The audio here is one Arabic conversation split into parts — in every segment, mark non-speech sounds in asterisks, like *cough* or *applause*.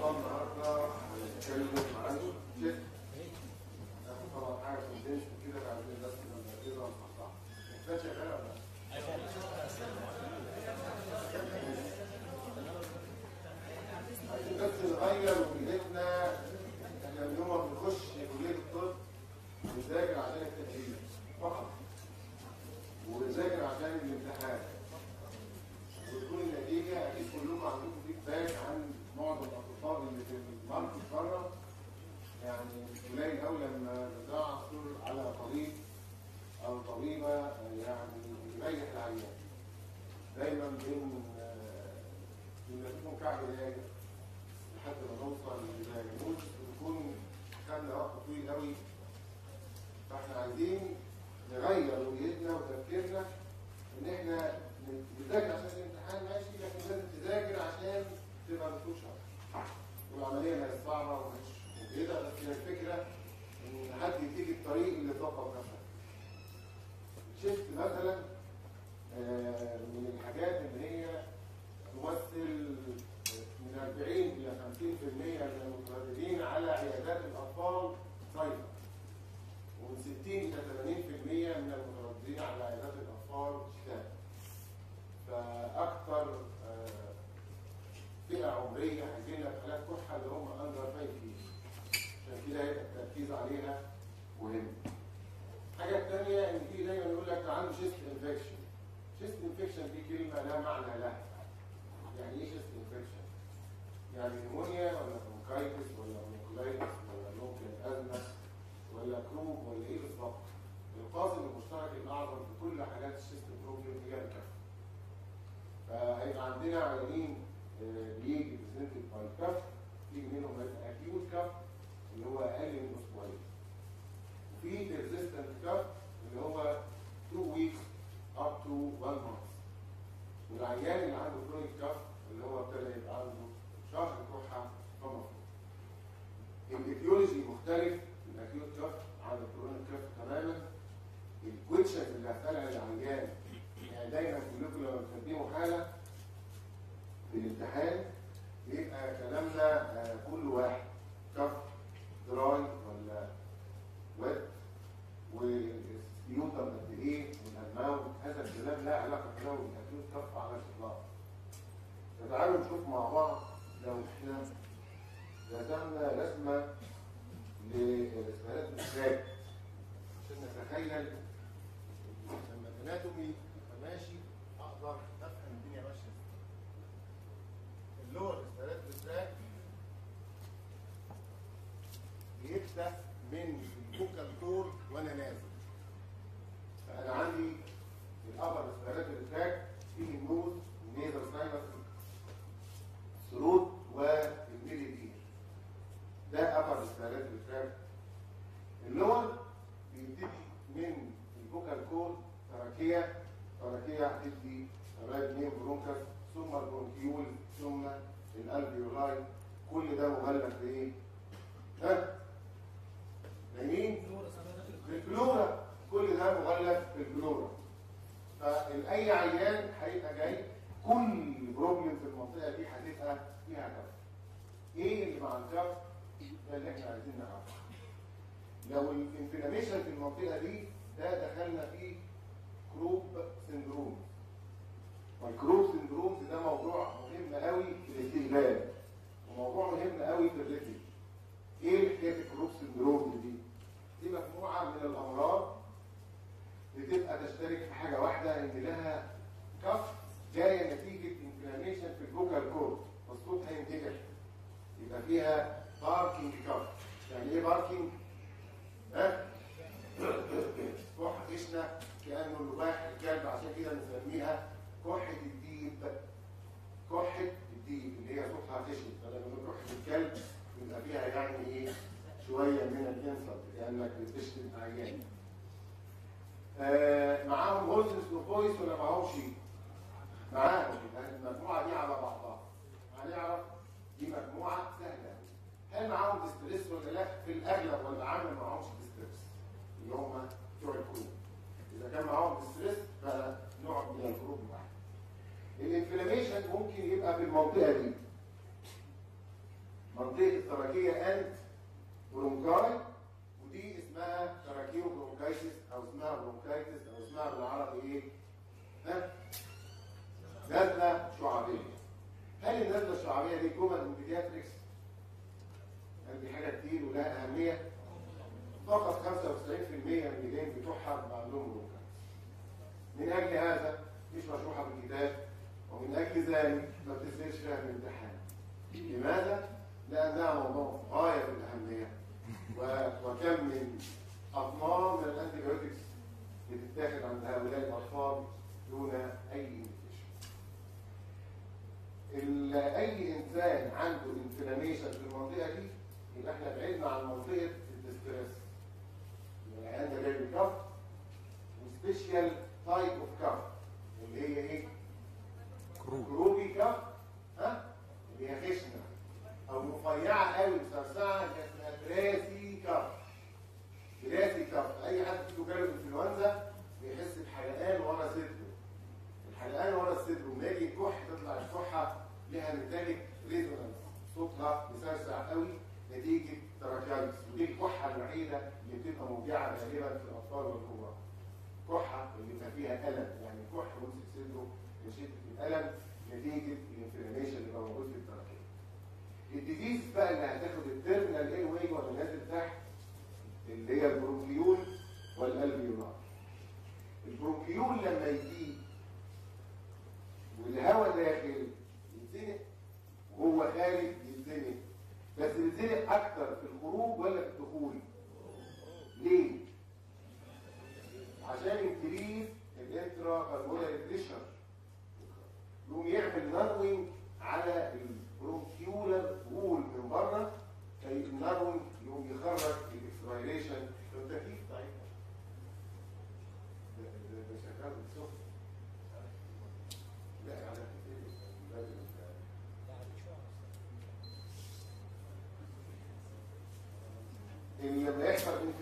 شاء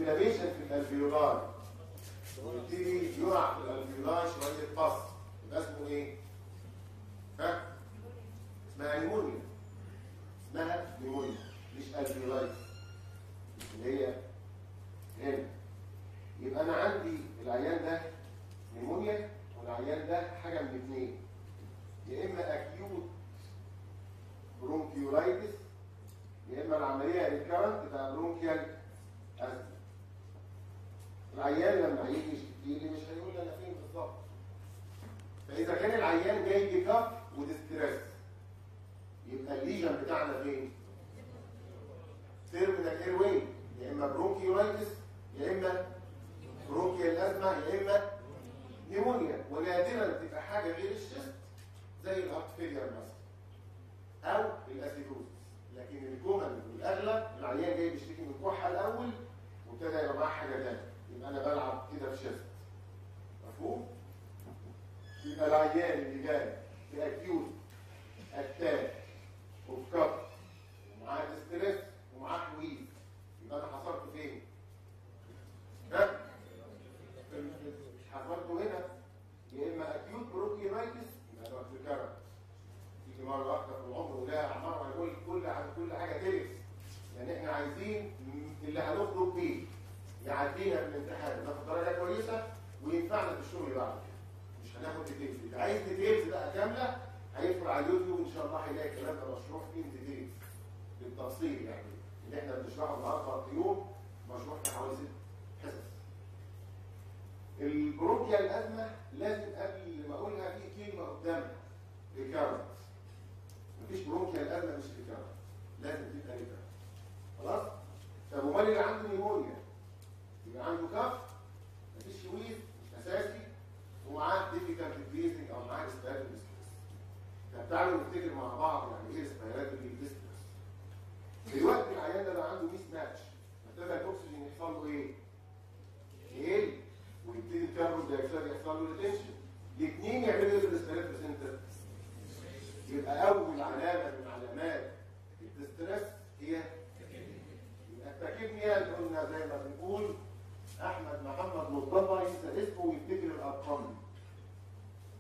يحصل inflammation في ال alveolar ويبتدي يقع في ال alveolar شوية pus يبقى اسمه إيه؟ ها؟ اسمها pneumonia اسمها pneumonia مش alveolitis اللي هي هنا يبقى أنا عندي العيان ده pneumonia والعيان ده حاجة من الاثنين يا اما acute bronchiolitis يا اما العملية recurrent بتاع bronchial asthma العيان لما هيجي يشتكي لي مش هيقول لي أنا فين بالظبط فاذا كان العيان جاي ب cough و distress يبقى ال lesion بتاعنا فين؟ terminal airway يا اما bronchiolitis يا إما bronchial asthma يا إما pneumonia. ونادرا تبقى حاجة غير ال chest زي ال heart failure مثلا أو ال acidosis. لكن ال common والاغلب العيان جاي بيشتكي من كحه الأول وابتدى يبقى معاه حاجة ثانية يبقى أنا بلعب كده في chest مفهوم؟ يبقى العيان اللي جاي في acute attack وفي cough ومعاه distress ومعاه wheeze. أنا حصرت فين؟ ها؟ حصرته هنا. يا إما acute bronchiolitis يبقى ده في كرم تيجي مرة واحدة في العمر ولها اعمار ويقول كل كل حاجة تلف يعني إحنا عايزين اللي هنخرج بيه. يعدينا في الامتحان. ناخد درجة كويسة وينفعنا في الشغل بعد. كده مش هناخد details اللي عايز details بقى كاملة هيدخل على اليوتيوب إن شاء الله هيلاقي الكلام ده مشروح فيه details بالتفصيل يعني. اللي إحنا بنشرحه النهارده في يوم مشروح في حوالي ست حصص. ال bronchial asthma لازم قبل ما اقولها في كلمة قدامها recurrent مفيش bronchial asthma مش recurrent لازم تبقى recurrent خلاص؟ طب أمال اللي عنده pneumonia؟ يبقى عنده cough مفيش wheeze مش أساسي ومعاه difficult breathing أو معاه respiratory distress طب تعالوا نفتكر مع بعض يعني إيه respiratory distress دلوقتي العيان ده بقى عنده mismatch ابتدى الاكسجين يحصل له إيه؟ يقل ويبتدي ال carbon dioxide يحصل له retention الاثنين يعملوا إيه في ال respiratory center؟ يبقى أول علامة من علامات ال distress هي التكيميا اللي قلنا زي ما بنقول أحمد محمد مصطفى ينسى اسمه ويفتكر الأرقام.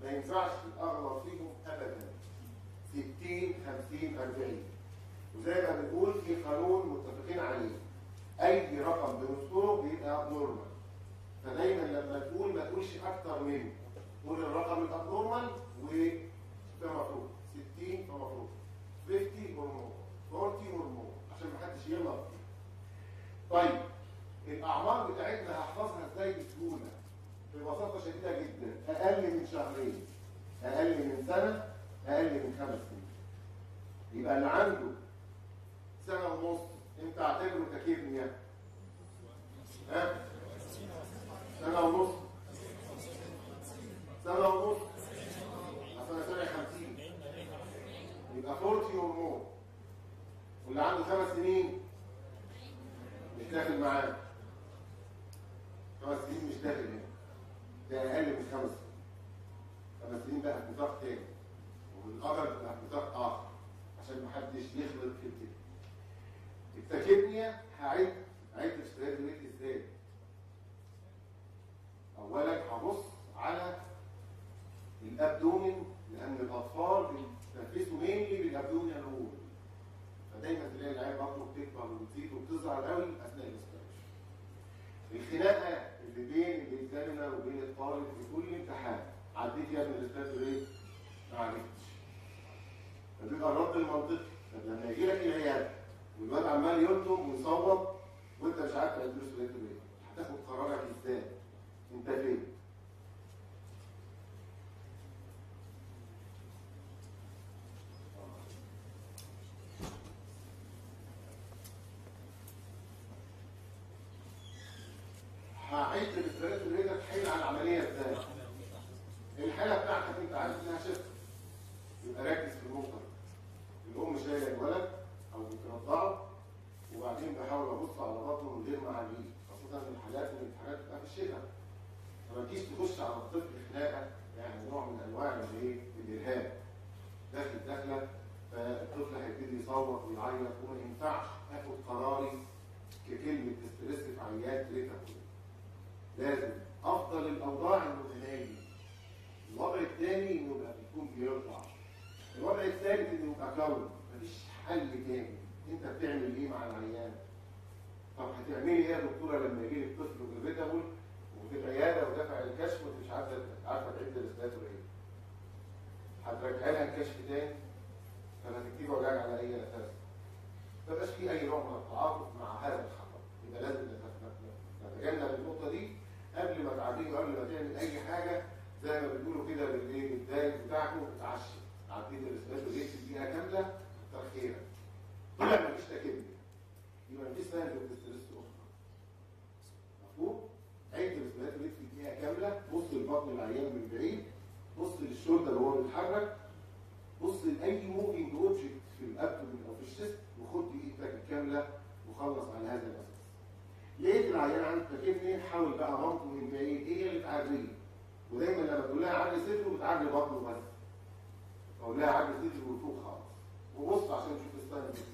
ما ينفعش الاغلط فيهم ابدا 60 50 40 وزي ما بنقول في قانون متفقين عليه. أي رقم بنذكره بيبقى normal فدايما لما تقول ما تقولش أكتر منه قول الرقم ال abnormal وده مفروض. 60 فمفروض 50 or more 40 or more عشان ما حدش يغلط. طيب الأعمار بتاعتنا هحفظها إزاي بسهولة؟ ببساطة شديدة جدا. أقل من شهرين. أقل من سنة. أقل من خمس سنين. يبقى اللي عنده سنة ونص. انت اعتبره tachypnea ها؟ سنة ونص. سنة ونص. سنه سنه 50 يبقى 40 or more واللي عنده خمس سنين مش داخل معاه. خمس سنين مش داخل هنا ده أقل من خمس سنين. خمس سنين بقى في تاني. والقدر بقى في آخر. عشان محدش يخلط في الكلمة ال tachypnea هعد عد ال respiratory rate إزاي؟ اولا هبص على ال abdomen لأن الأطفال بيتنفسوا mainly بال abdomen الأول. فدايما تلاقي العيال برضه بتكبر وبتزيد وبتظهر قوي أثناء ال retraction الخناقه اللي بين الاكزامينر وبين الطالب في كل امتحان عديت يا ابني الاستاذ إيه؟ ما عرفتش. فبيبقى الرد المنطقي. طب لما يجي لك العيال والواد عمال يلطم ويصوت وانت مش عارف تدرس ولا إيه هتاخد قرارك إزاي؟ أنت فين؟ هعيد الاسترات اللي هي تحيل على العملية إزاي؟ الحاله بتاعتك انت عارف انها شفت يبقى ركز في النقطه دي الام شايله الولد أو بترضعه وبعدين بحاول ابص على بطنه من غير ما اعجيه خاصه ان الحالات من الامتحانات بتبقى في الشتاء فما تجيش تخش على الطفل خناقه يعني نوع من انواع الايه؟ الارهاب داخل داخله فالطفل هيبتدي يصوت ويعيط وما ينفعش آخد قراري ككلمة ستريس في عيات ريتا لازم أفضل الأوضاع انه تنادي الوضع الثاني انه يبقى بيكون بيرضع. الوضع الثالث إنه يبقى كون. مفيش حل تاني. أنت بتعمل إيه مع العيان طب هتعملي إيه يا دكتورة لما يجي لك طفل بالريتابل وفي العياده ودافع الكشف وأنت مش عارفه عارفة تعد الاستاتور إيه هترجعي لها الكشف تاني؟ طب هتكتبي علاج على أي أساس ما بقاش في أي نوع من التعاطف مع هذا الخطر يبقى لازم نتجنب النقطة دي قبل ما تعديه قبل ما تعمل أي حاجة زي ما بيقولوا كده بالإيه بالدايت بتاعكم اتعشى عديت الاستاذ ولقيت دقيقه كاملة كتر خيرك طلع مفيش تكبني يبقى مفيش سنه ستريس أخرى. مفهوم؟ عد الاستاذ ولقيت في دقيقه كاملة. بص لبطن العيان من بعيد. بص لل shoulder وهو بيتحرك. بص لأي moving object في ال abdomen أو في ال chest وخد دقيقتك الكامله وخلص على هذا الأساس. لقيت العيان عنده tachypnea حاول بقى مامته من إيه اللي تعريه ودايما لما تقول لها عري صدره بتعري بطنه بس. أقول لها عري صدره وفوق خالص. وبص عشان تشوف distress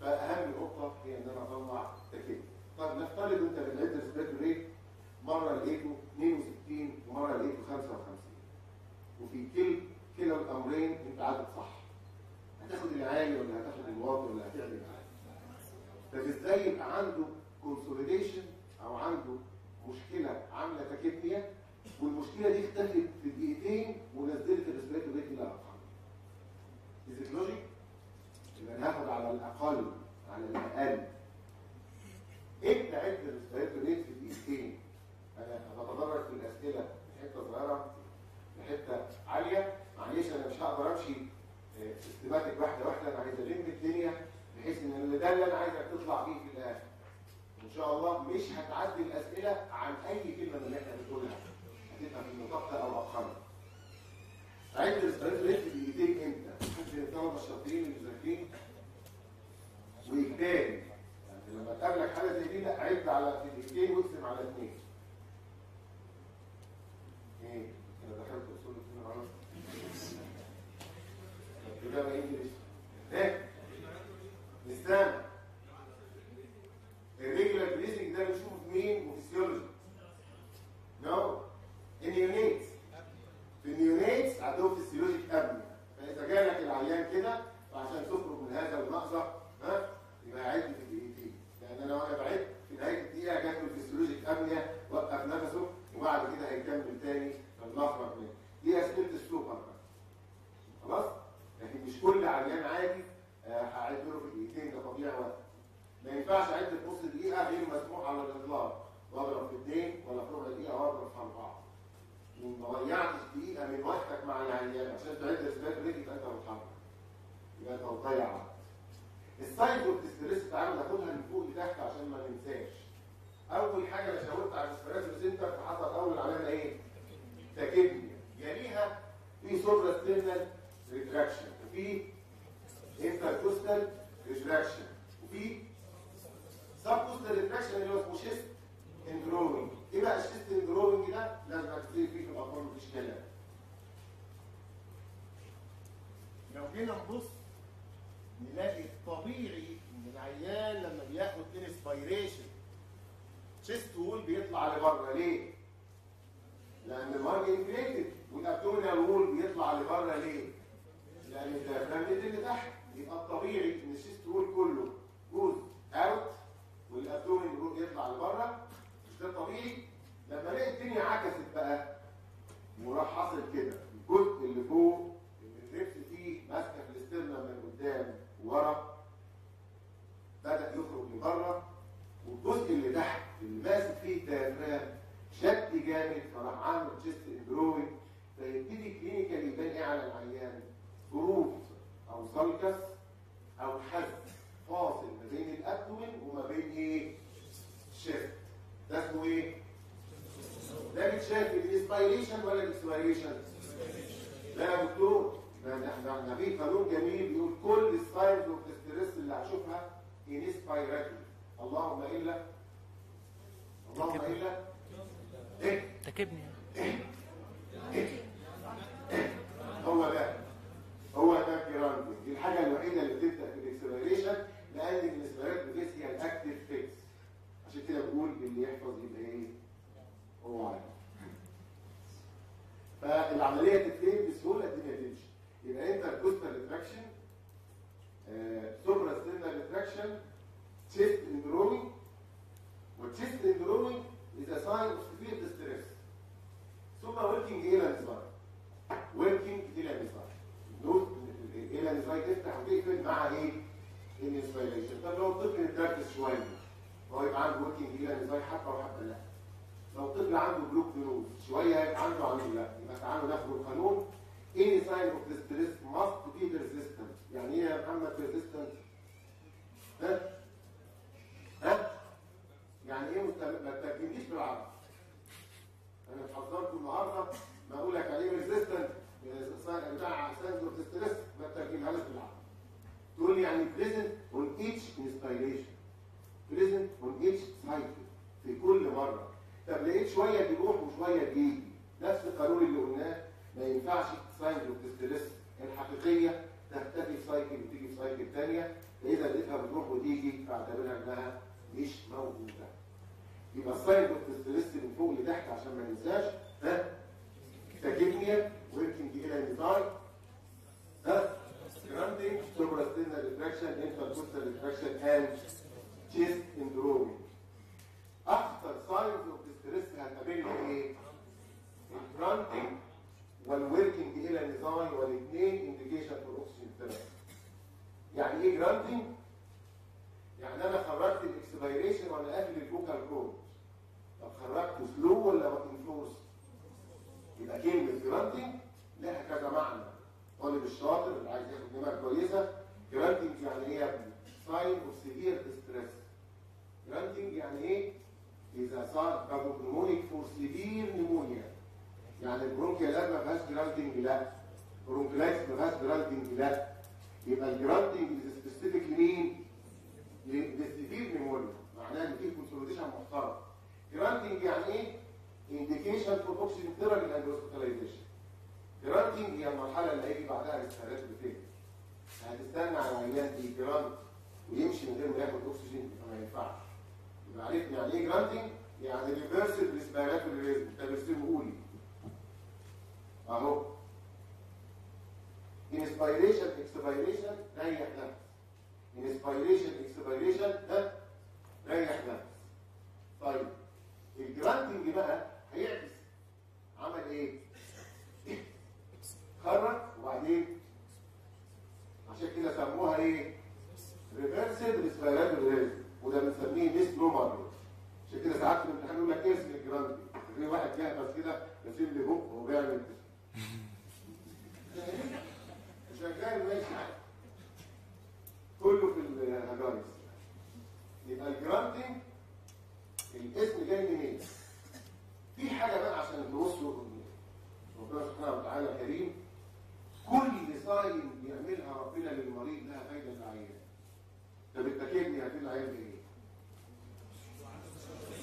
فأهم نقطة هي إن أنا أطلع tachypnea طب نفترض أنت بتعد ال respiratory rate مرة لقيته 62 ومرة لقيته 55 وفي كل كلا الأمرين أنت عدد صح. هتاخد العالي ولا هتاخد الواطي ولا هتعمل العالي طب إزاي يبقى عنده consolidation أو عنده مشكلة عاملة tachypnea والمشكلة دي اختفت في دقيقتين ونزلت ال respiratory rate إلى أقل is logic يبقى ناخد على الأقل على الأقل. انت عد ال respiratory rate في دقيقتين؟ أنا بتدرج في الأسئلة في حتة صغيرة. حتة عالية. معلش أنا مش هقدر أمشي systematic واحدة واحدة أنا عايز ألم الدنيا بحيث إن ده اللي أنا عايزك تطلع بيه في الآخر. ان شاء الله مش هتعدي الأسئلة عن أي كلمة من اللي إحنا بنقولها. هتبقى في النطاق ده أو اخر عد ال respiratory rate في دقيقتين إمتى؟ حد الطلبه الشاطرين اللي ذاكرين واجباري يعني لما تقابلك حاجة زي دي لا عد على دقيقتين واقسم على اثنين إيه؟ أنا دخلت يبقى انجلش إيه؟ استنى. الريجولار بريزنج ده بنشوفه في مين؟ وفي السيولوجي نو النيونيت في النيونيت عندهم في السيولوجيك ابني فاذا جالك العيان كده وعشان تخرج من هذا اللحظه ها يبقى عد في الدقيقتين. لأن أنا واقف عد في نهاية الدقيقة جات له الفسيولوجيك ابنيه وقف نفسه وبعد كده هيكمل تاني المخرج منه دي أسئلة السوبر. خلاص؟ لكن مش كل عريان عادي آه، هعد له في دقيقتين ده طبيعي. وقت ما ينفعش اعد في نص دقيقة غير مسموح على الإطلاق. واضرب في اثنين ولا في ربع دقيقة وأضرب في اربعه وما ضيعتش دقيقة من وقتك مع العيان عشان تعد اثبات رجل يبقى انت متحرك يبقى أنت مضيع وقت. ال signs of distress تعالى ناخدها من فوق لتحت عشان ما ننساش أول حاجة أنا شاورت على ال respiratory center فحصل أول علامه إيه؟ tachypnea. يليها في suprasternal retraction وفي intercostal retraction وفي subcostal retraction اللي هو اسمه chest indrawing إيه بقى ال chest indrawing ده؟ لازم تبتدي فيه في الاطفال في كلام لو جينا نبص نلاقي الطبيعي إن العيان لما بياخد inspiration chest wall بيطلع لبره ليه؟ لأن ال lung inflated وال abdominal wall بيطلع لبره ليه؟ لأن ال diaphragm إيه اللي تحت يبقى الطبيعي إن ال chest wall كله goes out وال abdomen يطلع لبره. مش ده طبيعي لما لقيت الدنيا عكست بقى وراح حصل كده.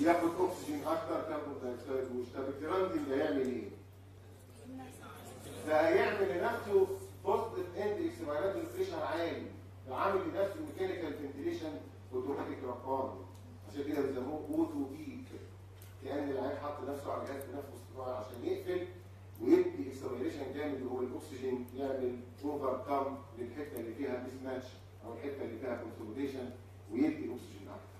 ياخد اكسجين أكتر carbon dioxide طب ال grunting هيعمل إيه؟ ده هيعمل لنفسه positive end expiratory pressure عالي ده عامل لنفسه mechanical ventilation automatic رقمي عشان كده بيسموه auto PEEP كان العيان حط نفسه على جهاز تنفس اصطناعي عشان يقفل ويدي expiration جامد وهو الاكسجين يعمل overcome للحته اللي فيها mismatch أو الحته اللي فيها consolidation ويدي اكسجين أكتر.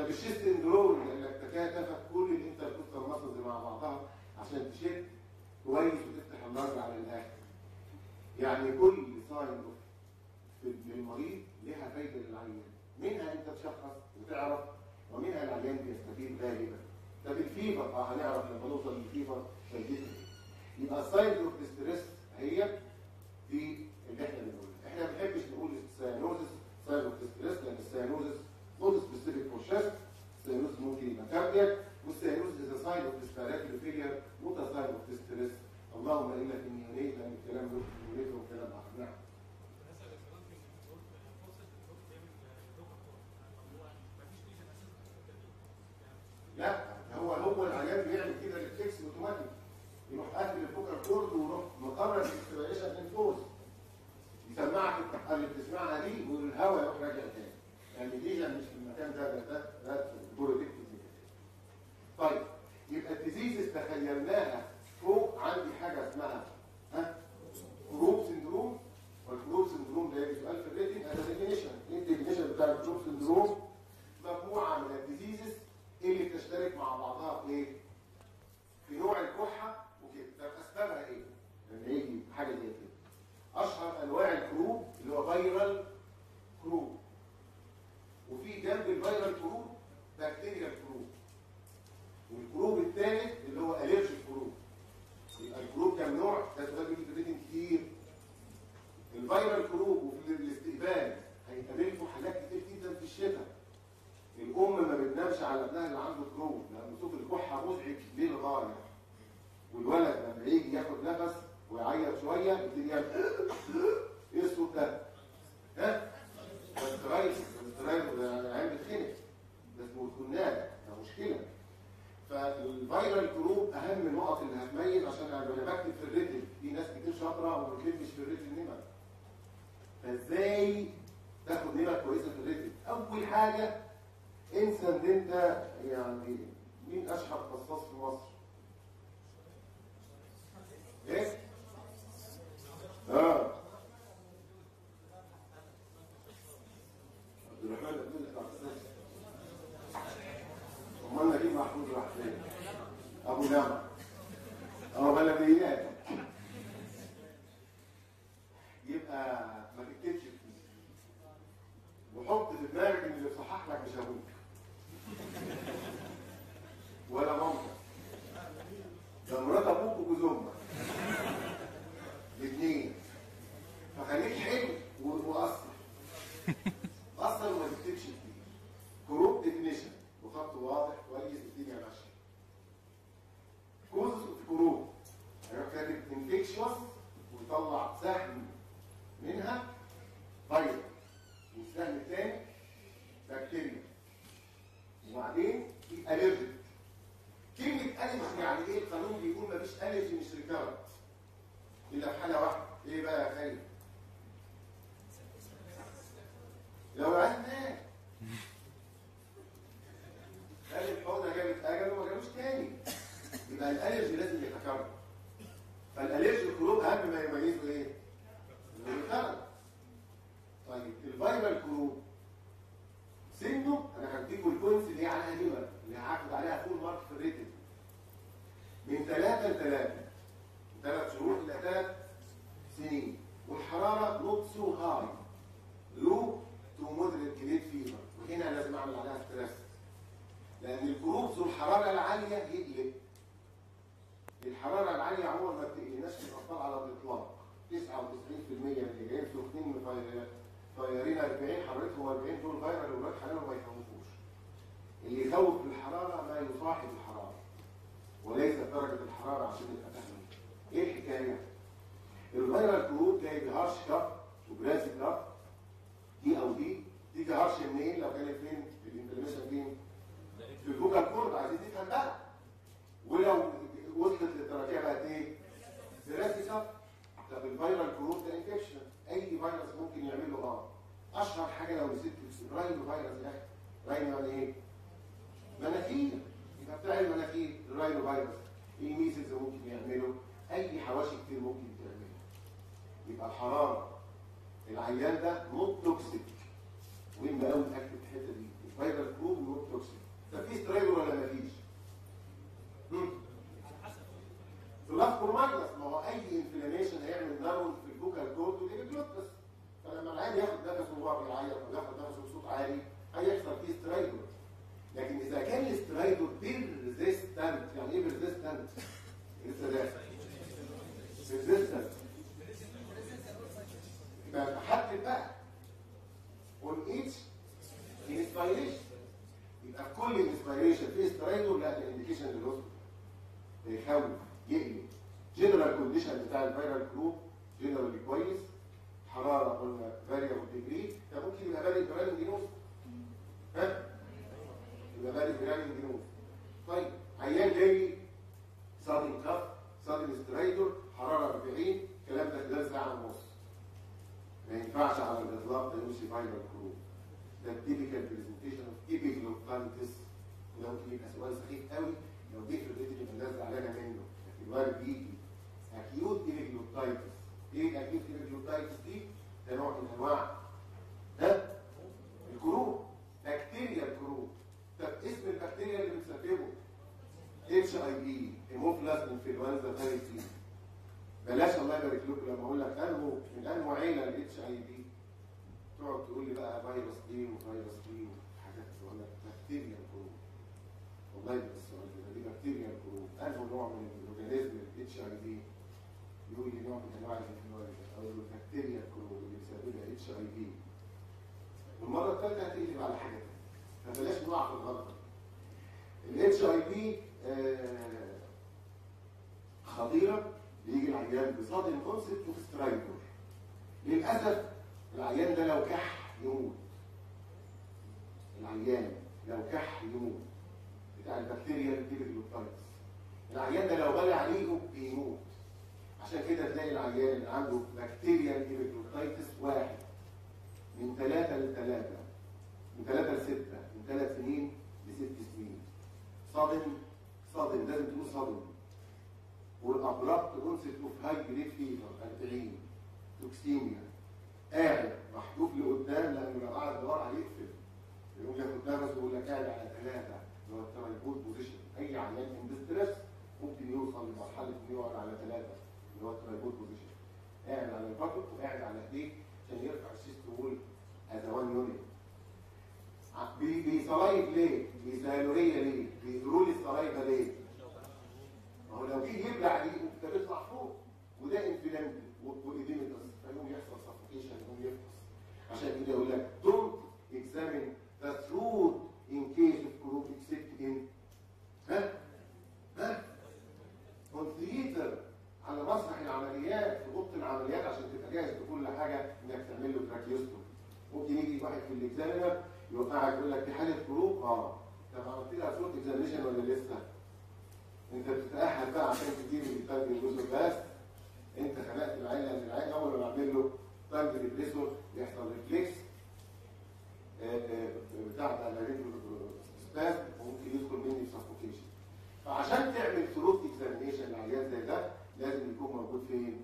طب ال chest indrawing إنك تكاد تفك كل ال intercostal muscles مع بعضها عشان تشد كويس وتفتح اللارج على الآخر. يعني كل sign للمريض لها فايدة للعيان. منها أنت تشخص وتعرف ومنها العيان بيستفيد غالبا. طب ال fever آه هنعرف لما نوصل لل fever فايدتها يبقى ال sign of distress هي دي اللي إحنا بنقولها إحنا ما بنحبش نقول ال cyanosis sign of distress لأن ال cyanosis not specific for chest ال cyanosis ممكن يبقى cardiac وال cyanosis is sign of respiratory failure not sign of distress اللهم الا في ال neonate لأن الكلام في ال neonate وكلام اخر نعم لا هو هو العيان بيعمل كده reflex automatic يروح قافل ال vocal cord ويروح مقرر ال expiration من فوز يسمعك اللي بتسمعها دي والهواء يروح راجع تاني يعني دي مش في المكان ده ده ده ده طيب يبقى ال disease تخيلناها فوق عندي حاجة اسمها ها؟ croup syndrome. وال croup syndrome ده يجي سؤال في ال written هذا definition ال definition بتاع ال croup syndrome. مجموعة من ال diseases اللي بتشترك مع بعضها في إيه؟ في نوع الكحة وكده. طب أسبابها إيه؟ لما يجي حاجة زي كده. أشهر أنواع ال croup اللي هو viral croup وفي جنب ال viral croup bacterial croup وال croup الثالث اللي هو allergic croup يبقى ال croup كام نوع؟ ده سؤال بيجي في كتير ال viral croup وفي الاستقبال هيقابلكم حاجات كتير جدا في الشتاء الأم ما بتنامش على ابنها اللي عنده كروب لأن صوت الكحة مزعج للغايه والولد لما يجي ياخد نفس ويعيط شوية يعمل إيه الصوت ده؟ ها؟ كونسترايل ده عين بتخنق ده الكنان ده مشكله فالفيرال كروب أهم النقط اللي هتميز عشان أنا بكتب في الريتم. في ناس كتير شاطرة وما بتكتبش في الريتم نمر فإزاي تاخد نمر كويسة في الريتم؟ أول حاجة انسى ان انت يعني مين أشهر قصاص في مصر؟ إيه؟ آه. عبد الرحمن عبد الله أمال نجيب محمود راح فين؟ أبو نعمه آه بلديات يبقى ما تكتبش وحط في دماغك إن اللي صحح مش أبوك. ولا مامتك. ده مرات أبوك وجوز أمك. فخليك حلو وأصل. أصلا ما بيكتبش كتير croup definition وخط واضح كويس الدنيا ماشيه cause of croup يعني كاتب infectious ويطلع سهم منها فيروس. والسهم الثاني بكتيريا وبعدين في ال allergic كلمة allergic يعني إيه؟ القانون بيقول مفيش allergy مش recurrent إلا في حالة واحدة. إيه بقى يا خالد؟ اللي هو الترايبود بوزيشن قاعد على الباكت وقاعد على ايديه عشان يرفع السيست وول از وان يونت بيسلايد ليه؟ بيسلايدوريه ليه؟ بيزوروا لي ليه؟ ما هو لو جه يبلع دي أنت بتطلع فوق. وده انفلامبي وايديمتس فيقوم يحصل سفوكيشن يقوم يفقس عشان كده يقول لك دونت اكزامين ذا ثروت ان كيس اوف كروب اكسبت ان ها؟ ها؟ on على مسرح العمليات في أوضة العمليات عشان تبقى جاهز لكل حاجة إنك تعمل له تراكيوستوم ممكن يجي واحد في الاكزامينر يوقعك يقول لك دي حالة كروب آه. طب عملت لها صوت اكزامينشن ولا لسه؟ أنت بتتأهل بقى عشان تجيب القلب الجزء بس. أنت خلقت العيلة من العيلة أول ما بعمل له قلب ريبريسور بيحصل ريفليكس آه، آه، بتاع ده spasm وممكن آه، يدخل مني في suffocation فعشان تعمل throat examination لعيان زي ده لازم يكون موجود فين؟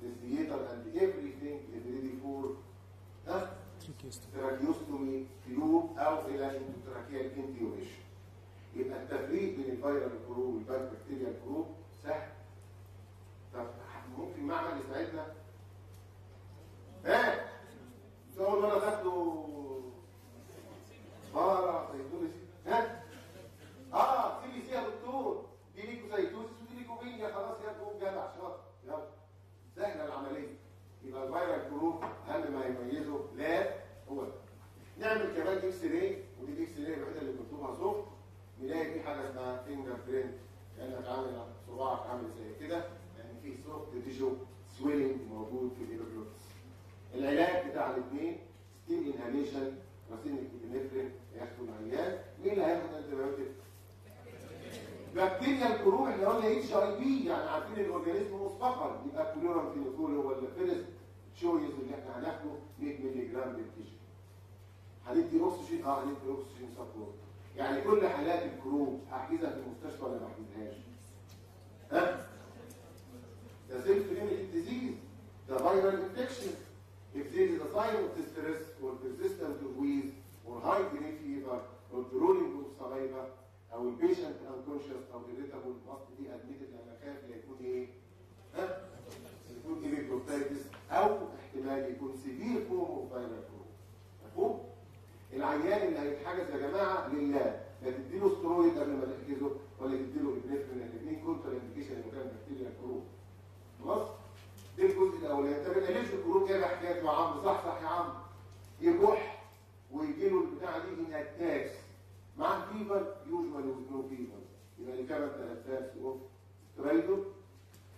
في ال theatre and everything ready for for tracheostomy tube أو إلى endotracheal intubation. يبقى التفريق بين ال viral croup والباك bacterial croup سهل. طب ممكن معمل يساعدنا؟ ها؟ أول مرة تاخده بقره زيتون ها؟ آه سي بي سي يا دكتور دي ليكوزايتوز الفيليا خلاص هي تقوم جدع شاطر يلا. سهله العملية. يبقى الفيرال جروب اهم ما يميزه لا هو. ده نعمل كمان إكس راي ودي الاكس راي الوحيدة اللي مكتوبها صوت نلاقي في حاجة اسمها فينجر برينت كانك عامل صباعك عامل زي كده. يعني في soft tissue swelling موجود في ال epiglottis العلاج بتاع الاثنين steam inhalation racemic epinephrine هياخدوا العيان مين اللي هياخد antibiotic bacterial croup إحنا قلنا HIB يعني عارفين ال organism مسبقا يبقى كلورام فينيكول هو ال first choice اللي إحنا هناخده 100 مللي جرام بالكيجي هندي أكسجين آه هندي أكسجين support يعني كل حالات ال croup هحجزها في المستشفى ولا ما احجزهاش؟ ها؟ ده self limited disease ده viral infection if there is a sign of distress or persistent wheeze or high grade fever or drooling of saliva أو ال patient unconscious أو irritable must be admitted أنا خايف لا إيه؟ ها؟ يكون epiglottitis أو احتمال يكون severe form of viral croup مفهوم؟ العيان اللي هيتحجز يا جماعة لله لا تديله سترويد قبل ما تحجزه ولا تديله epinephrine الاثنين contraindication مكان bacterial croup خلاص؟ ده الجزء الأولاني طب ال allergic croup إيه حكايته يا عم صح صح يا عم يكح ويجي له البتاعة دي in attacks مع ال fever usually with no fever يبقى اللي كانت attacks of stridor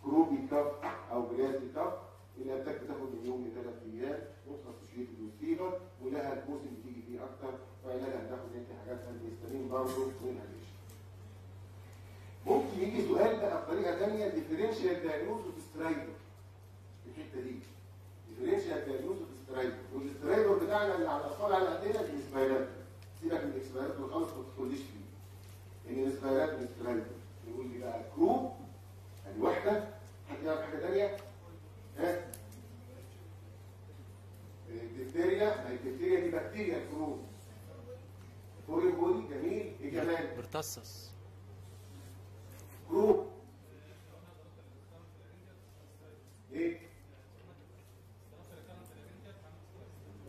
croupy cough أو brassy cough ال attack بتاخد من يوم لثلاث أيام. وتخصص فيه fever ولها ال cause اللي تيجي فيه أكتر فعلاجها هتاخد انت حاجات antihistamine برضه والهاليشن ممكن يجي سؤال بقى بطريقة ثانية differential diagnosis of stridor الحتة دي. differential diagnosis of stridor وال stridor بتاعنا اللي على الأطفال على قدنا ال inspiratory سيبك من ال expiratory خالص ما تدخليش فيه. ال inspiratory stridor يقول لي بقى croup ادي واحدة. حد يعرف حاجة ثانية ها؟ الدفتيريا ما الدفتيريا دي بكتيريا الكروب فورين بودي جميل. إيه كمان؟ برتصص جروب إيه؟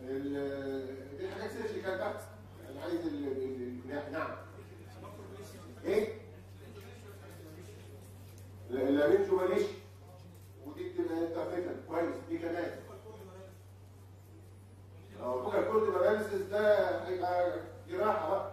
ال- دي حاجات سيرجيكال بقى عايز نعم. إيه؟ اللارينجو ماليش ودي بتبقى انترفيتال كويس دي كمان. آه ال cord paralysis ده هيبقى جراحة بقى.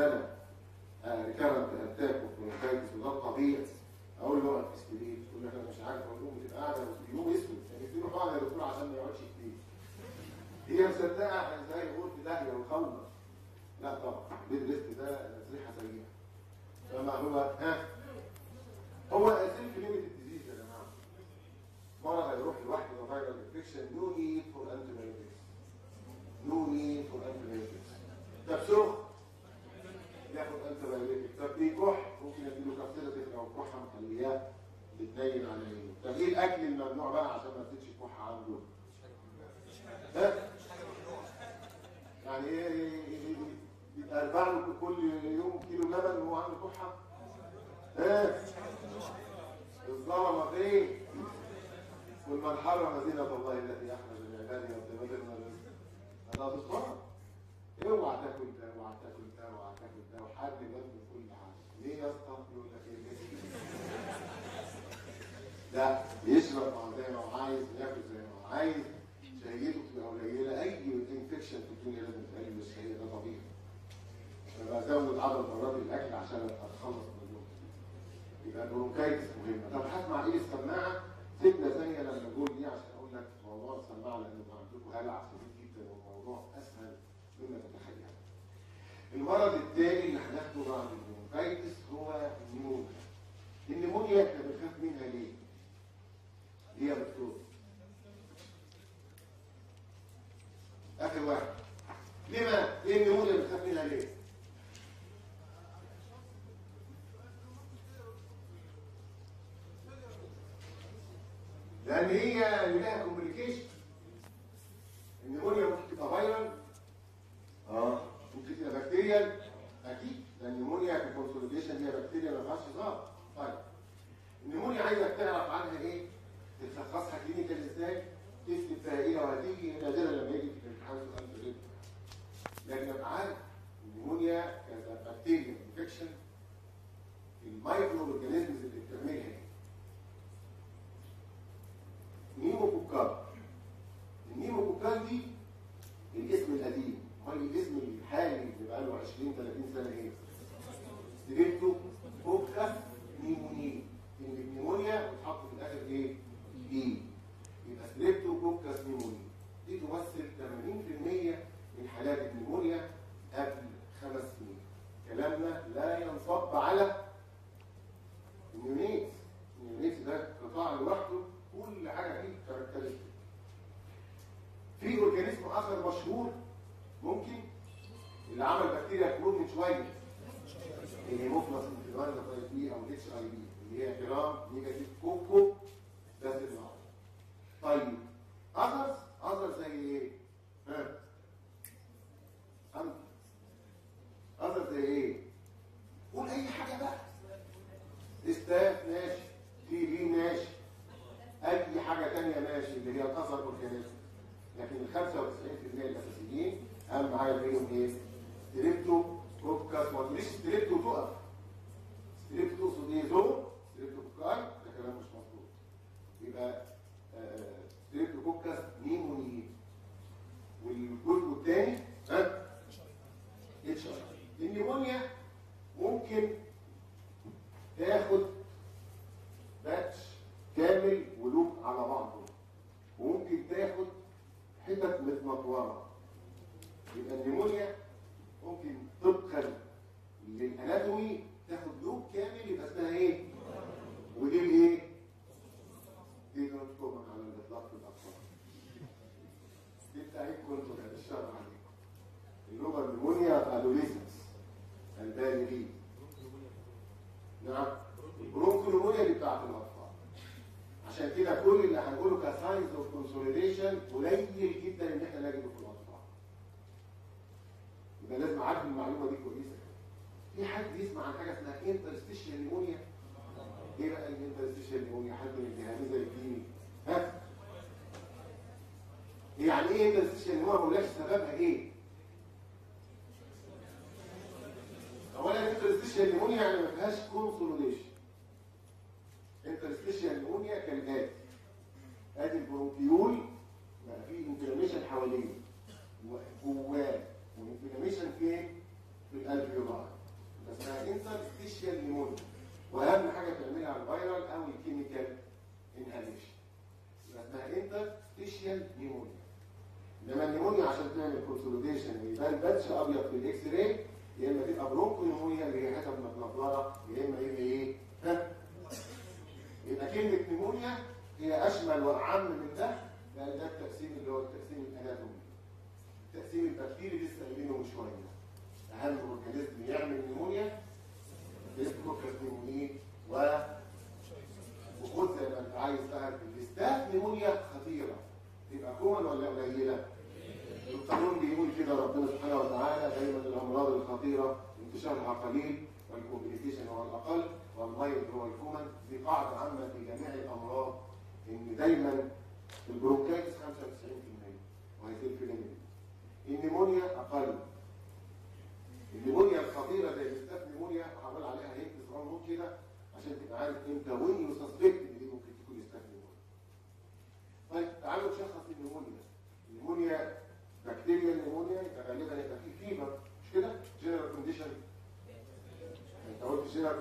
مرات في السنة recurrent attack و bronchitis وده الطبيعي أقول له اقعد في السرير يقول لك أنا مش عارف أقول له بتبقى قاعدة يوم اسود يعني في له قاعدة يا دكتور عشان ما يقعدش كتير هي مصدقه إحنا إزاي يقول في داهيه ونخلص لا طبعا bed rest ده نصيحه سريعه فما هو ها هو a self-limited disease يا جماعة مرض هيروح لوحده ده viral infection no need for antibiotics no need for antibiotics طب سخن ياخد antibiotics طب بيكح ممكن يديله cough sedative أو كحه مخلياه بتنين على عينه طب إيه الاكل الممنوع بقى عشان ما تزيدش كحه عنده ها يعني إيه يبقى أربع له كل يوم كيلو لبن وهو عنده كحه ها الظلمه فين والمن حرم زينة الله التي احرز من عباده وابتغى هذا بالصبر اوعى تاكل ده اوعى تاكل ده اوعى تاكل ده وحد من كل حاجة ليه يا اسطى يقول لك إيه لا يشرب زي ما هو عايز ياكل زي ما هو عايز شهيته تبقى قليله اي انفكشن في الدنيا لازم تقلل الشهيه ده طبيعي فبزود عدد مرات الاكل عشان اتخلص منه يبقى ال bronchitis مهمه طب هسمع إيه السماعه سيبنا ثانية لما أقول دي عشان أقول لك موضوع السماعه لأنه عندكم هلع شديد جدا والموضوع اسهل مما تتخيل المرض الثاني اللي هناخده بعد ال bronchitis هو ال pneumonia ال pneumonia إحنا بنخاف منها ليه؟ ليه يا دكتور؟ اخر واحد لما إيه النموذج اللي بتخاف منها ليه لأن هي لها كنتم اشتغل عليه اللغة اليونانيه قالوا ليزنس البالغين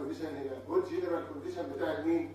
الكونديشن هنا جنرال كونديشن بتاعت مين؟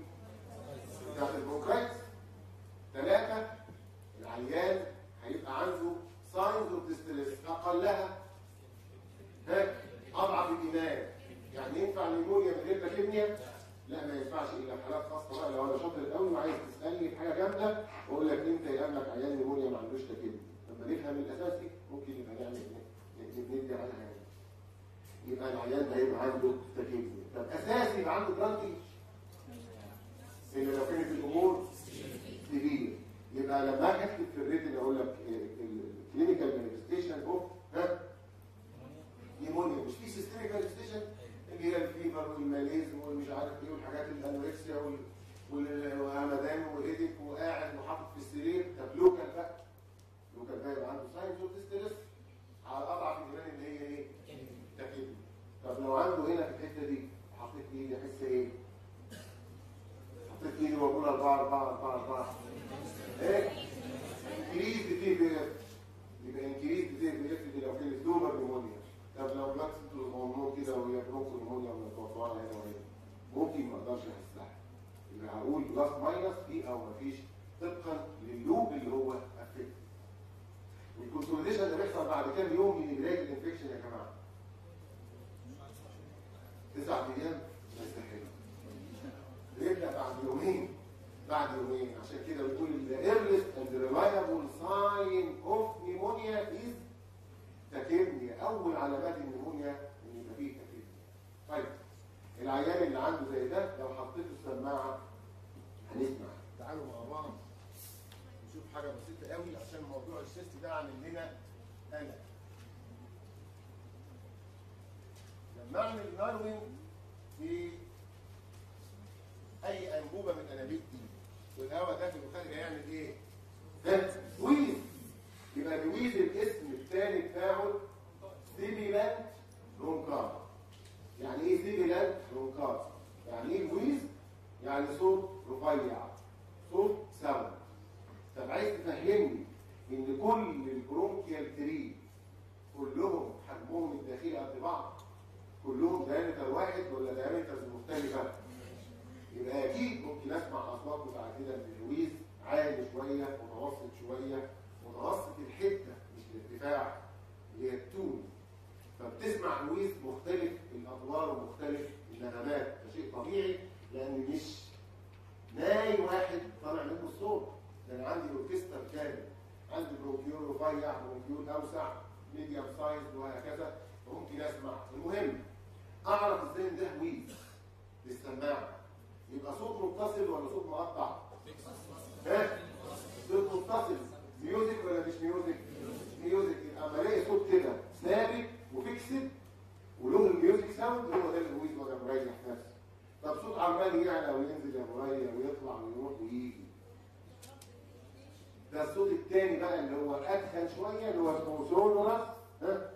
شوية اللي هو اسمه sonorous ها؟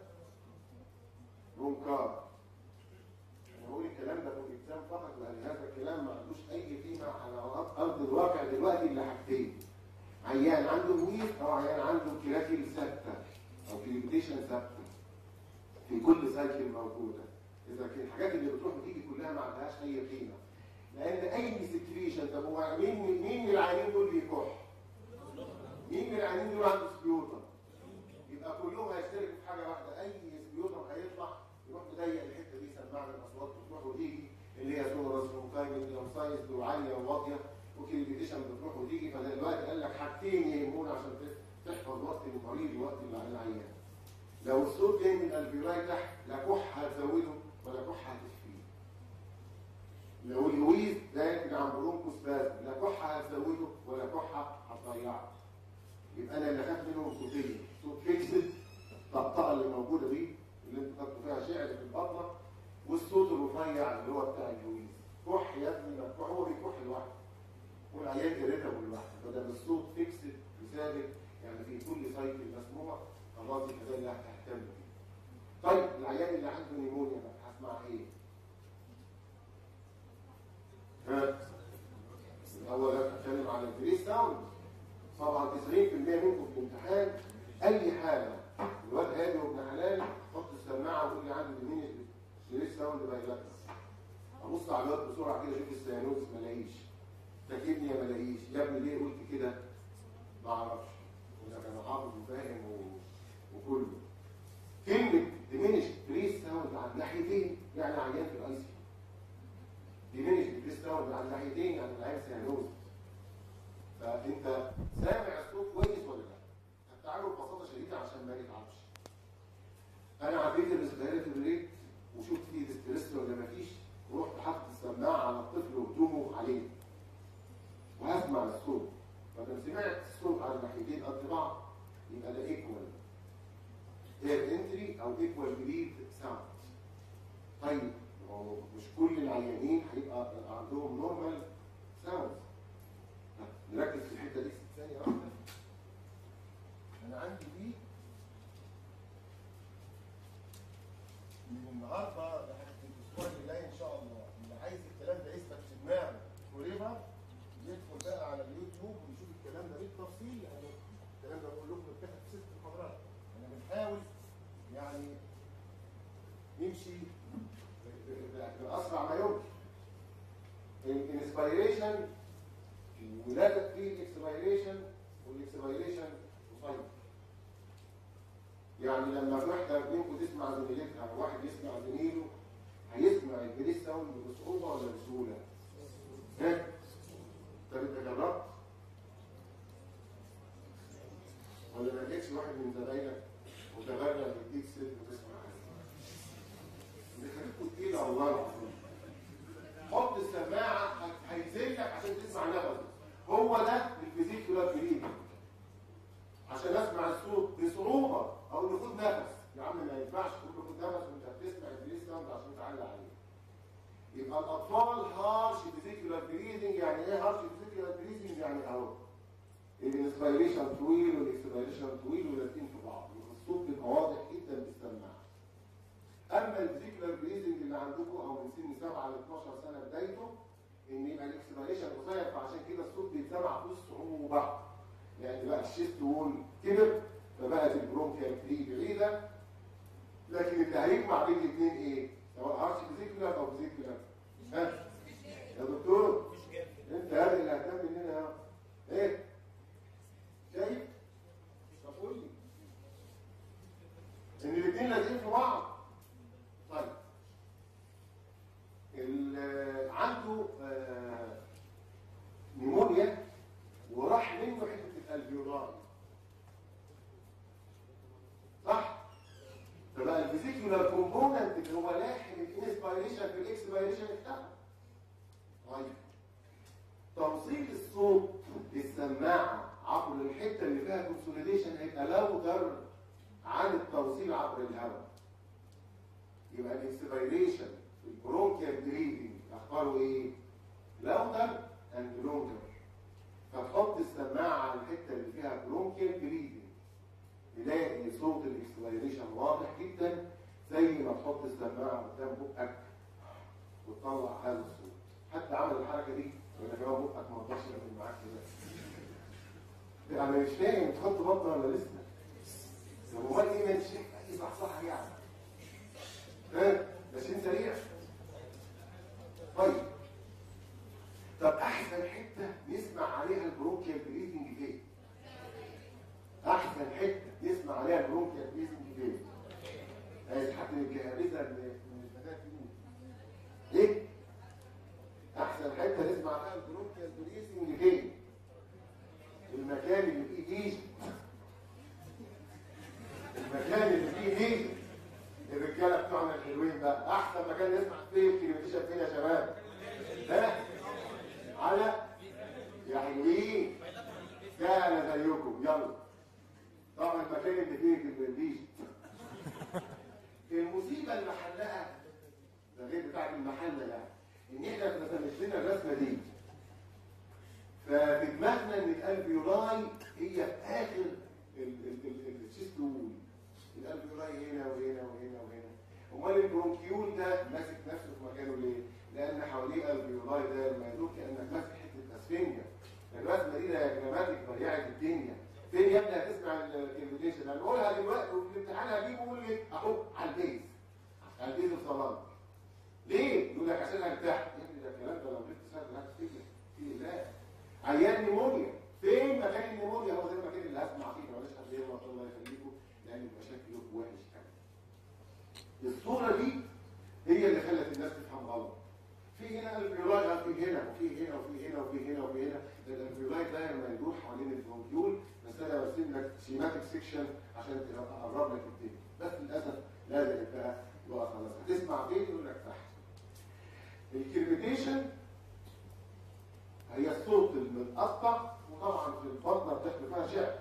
rhonchi أنا بقول الكلام ده في ال exam فقط لأن هذا الكلام ما عندوش أي قيمة على أرض الواقع دلوقتي إلا حاجتين. عيان عنده wheeze أو عيان عنده crackle ثابتة أو crepitation ثابتة في كل cycle موجودة. إذا كان الحاجات اللي بتروح وتيجي كلها ما عندهاش أي قيمة. لأن أي secretion طب هو مين مين من العيانين دول بيكح؟ مين من العيانين دول عنده sputum؟ يبقى كلهم هيشتركوا في حاجة واحدة اي sputum هيطلع يروح مضيق الحته دي سماعه الاصوات بتروح وتيجي اللي هي sonorous سايز وعاليه وواطيه و crepitation بتروح وتيجي فدلوقتي قال لك حاجتين يهمونا عشان تحفظ وقت المريض ووقت العيان. لو الصوت جاي من ال alveoli تحت لا كح هتزوده ولا كح هتخفيه لو ال wheeze ده من عن bronchospasm لا كح هتزوده ولا كح هتضيعه. يبقى أنا اللي خدت منهم صوتين صوت fixed الطقطقه اللي موجودة دي اللي أنتوا خدتوا فيها شعر في البطنة والصوت الرفيع اللي هو بتاع ال wheeze كح يا ابني ما هو بيكح لوحده. والعيان irritable لوحده. فده الصوت fixed وثابت يعني في كل cycle مسموع خلاص ده اللي هتهتم بيه. طيب العيان اللي عنده pneumonia بقى هسمع إيه؟ ها؟ الأول هتكلم على ال breath sound طبعا 90% منكم في الامتحان. اي حاجة الواد هادي وابن حلال حط السماعة وقول لي عندي مين diminished breath sound bilateral ابص على الواد بسرعة كده أشوف ال cyanosed ما الاقيش تاكدني يا ما الاقيش يا ابني ليه قلت كده؟ ما أعرفش. إذا كان حافظ وفاهم و... وكله. كلمه diminished breath sound على الناحيتين يعني عيان في ال ICU diminished breath sound على الناحيتين يعني العيان cyanosed. فأنت سامع الصوت كويس ولا لأ؟ تعالوا ببساطة شديدة عشان ما نتعبش. أنا عديت rate وشفت فيه distress ولا ما فيش. ورحت حاطط السماعه على الطفل وهدومه عليه. وهسمع الصوت. فلما سمعت الصوت على الناحيتين قد بعض يبقى ده equal. air entry أو equal breath sound. طيب مش كل العيانين هيبقى عندهم normal sound. نركز في الحتة دي ثانية واحدة أنا عندي دي من النهارده لحد الأسبوع اللي جاي ان شاء الله اللي عايز الكلام ده يثبت في دماغه forever يدخل بقى على اليوتيوب ويشوف الكلام ده بالتفصيل يعني الكلام ده بقول لكم اتاخد في ست محاضرات أنا بنحاول يعني نمشي باسرع ما يمكن ال inspiration لازق في ال expiration وال expiration قصير يعني لما واحدة منكم تسمع زميلتها أو واحد يسمع زميله هيسمع ال breath sound بصعوبة ولا بسهولة؟ ها؟ طب انت جربت؟ ولا ما لقيتش واحد من زمايلك متبرع يديك سلك وتسمع دي خليكم تقيلة والله العظيم حط السماعه هينزل لك عشان تسمع نفسك هو ده ال vesicular breathing عشان اسمع الصوت بصعوبه أو خد نفس يا عم ما ينفعش تقول له خد نفس وانت بتسمع ال breath sound عشان تعلق عليه يبقى الاطفال harsh vesicular breathing يعني إيه harsh vesicular breathing يعني اهو ال inspiration طويل وال expiration طويل ولازقين في بعض الصوت بيبقى واضح جدا بالسماعه اما ال vesicular breathing اللي عندكم أو من سن 7 ل 12 سنه بدايته ان يبقى ال expiration قصير فعشان كده الصوت بيتسمع في وسط بعض يعني بقى ال chest wall كبر فبقت ال bronchial tree بعيده لكن اللي هيجمع بين الاثنين إيه؟ سواء harsh vesicular أو vesicular ها؟ يا دكتور. أنت هذا اللي مننا يا إيه؟ شايف؟ طب قول لي. إن الاثنين لازقين في بعض. طيب. عنده آه، pneumonia وراح منه حتة ال alveoli صح؟ فبقى ال vesicular component هو لاحق ال inspiration في ال expiration اختفى طيب. توصيل الصوت للسماعة عبر الحتة اللي فيها consolidation هيبقى louder عن التوصيل عبر الهواء. يبقى ال expiration في ال bronchial breathing اخباره إيه؟ louder and longer فتحط السماعة على الحتة اللي فيها bronchial breathing تلاقي صوت ال expiration واضح جدا زي ما تحط السماعة قدام بقك وتطلع هذا الصوت. حتى عمل الحركة دي؟ يقول لك بقك ما رضاش يعمل معاك كده؟ أنا مش فاهم تحط بطه ولا لسه طب امال إيه ماشي إيه؟ صح صح يعني. ها؟ ماشيين سريع؟ طيب. طب أحسن حتة نسمع عليها ال bronchial breathing فين؟ أحسن حتة نسمع عليها ال bronchial breathing فين؟ عايز حد الجهابذه من الفتاه دي؟ إيه؟ أحسن حتة نسمع عليها البرونكيال بريزنج فين؟ المكان اللي فيه ايجي المكان اللي فيه ايجي الرجالة بتوعنا الحلوين بقى. أحسن مكان نسمع فيه الكلمتيشن فين يا شباب؟ ها؟ على يا حلوين كان زيكم. يلا. طبعا المكان اللي فيه الكلمتيشن المصيبة اللي حلها ده غير بتاعت المحلة يعني إن إحنا كنا سمشنا الرسمة دي. ففي دماغنا إن الالفيولاي هي في آخر الشيست وول الالفيولاي هنا وهنا وهنا وهنا. أمال البرونكيول ده ماسك نفسه في مكانه ليه؟ لأن حواليه الالفيولاي ده ما يدوك كأنك ماسك حتة أسفنجة. الرسمه دي ده جراماتيك ضيعت الدنيا. فين يا ابني؟ هتسمع الكلمتيشن هنقولها دلوقتي وفي الامتحان هجيبه ويقول لي أهو على البيز. على البيز ليه؟ يقول لك عشان ارتاح يا ابني ده الكلام ده لو جبت سنة هتفتكر في الله. عيان نيمونيا. فين مكان النيمونيا؟ هو ده المكان اللي هسمع فيه. معلش حد يغلط الله يخليكم لأن يبقى شكله وحش قوي الصورة دي هي اللي خلت الناس تفهم غلط. في هنا alveoli في هنا وفي هنا وفي هنا وفي هنا وفي هنا. ال alveoli ده لما يدور حوالين ال bronchiole بس أنا برسم لك schematic section عشان اقرب لك الدنيا. بس للأسف لازم بقى بقى خلاص. هتسمع فين يقول لك تحت. ال crepitation هي الصوت المتقطع وطبعا في البطنة بتحكي فيها شعر.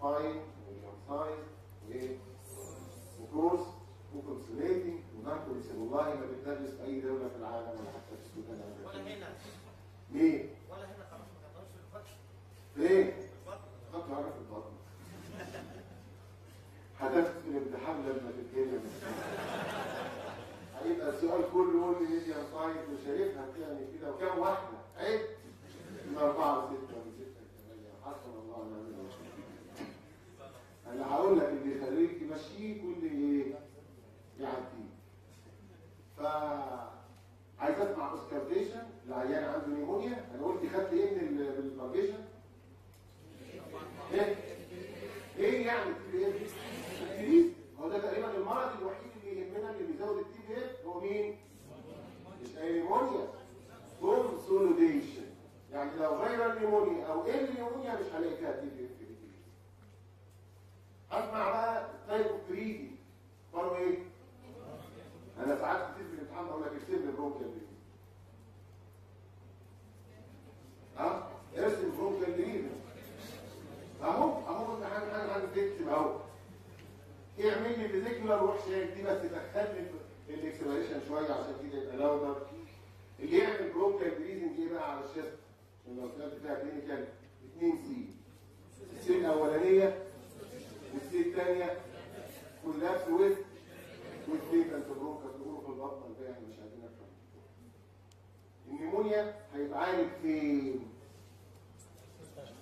fine و medium size وكورس وكونسوليتنج وناركوليس والله ما بتدرس في أي دولة في العالم ولا حتى في السودان ولا هنا. ليه؟ ولا هنا خلاص ما في الفتح ليه؟ حاجة في البطن. هتفت الامتحان لما تتكلم هيبقى السؤال كله يقول لي ميديا سايد وشايفها بتعمل كده وكام واحدة؟ عد من أربعة وسته ومن ستة لثمانيه حسن الله ونعم الوكيل. أنا هقول لك اللي يخليك يمشيك واللي إيه يعديك. ف عايز أسمع اوسكارتيشن لعيان عنده نيمونيا أنا قلت خدت إيه من البارجيشن إيه؟ إيه يعني التريد هو ده تقريبا المرض الوحيد اللي يهمنا اللي بيزود التي بي هو مين؟ مش اي نيمونيا كونسوليديشن يعني لو فيرال نيمونيا أو إيه نيمونيا مش هلاقي فيها تي بي أسمع بقى. type of breathing برضه إيه أنا ساعات كتير في الامتحان بقول لك اكتب لي bronchial breathing ها؟ ارسم bronchial breathing أهو أهو انت هنكتب أهو. اعمل لي vesicular وحشه دي بس دخلني في ال expiration شوية عشان كده يبقى louder اللي يعمل bronchial breathing إيه بقى على ال chest. لو سالت فيها clinical 2 سي. السي الأولانية والسي الثانية والفي كانت الروم فين؟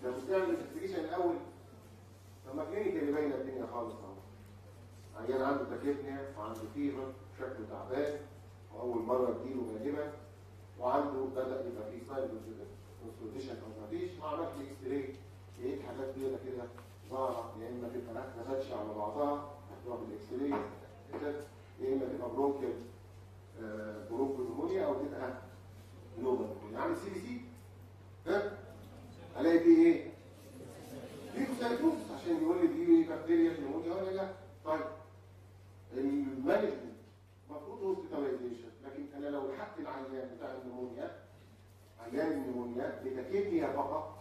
لو بتعمل انفستيجيشن الأول طب ما كلينيكال باينة الدنيا خالص أهو. عيان عنده تكتنيا وعنده فيفر شكله تعبان وأول مرة تجيله غالبا وعنده بدأ يبقى فيه سايد كونسلتيشن أو مفيش وعملت إكس راي لقيت حاجات بيضه كده ظاهرة يا إما تبقى نازله على بعضها هتروح بالاكس كده يا اما تبقى برونكل برونكل نمونيا أو تبقى نوبل يعني سي بي سي ها؟ ألاقي فيه إيه؟ ليكوسايتوز عشان يقول لي دي بكتيريا نمونيا ولا لا. طيب ال management المفروض hospitalization لكن أنا لو لحقت العيان بتاع ال pneumonia عيان ال pneumonia ب tachypnea فقط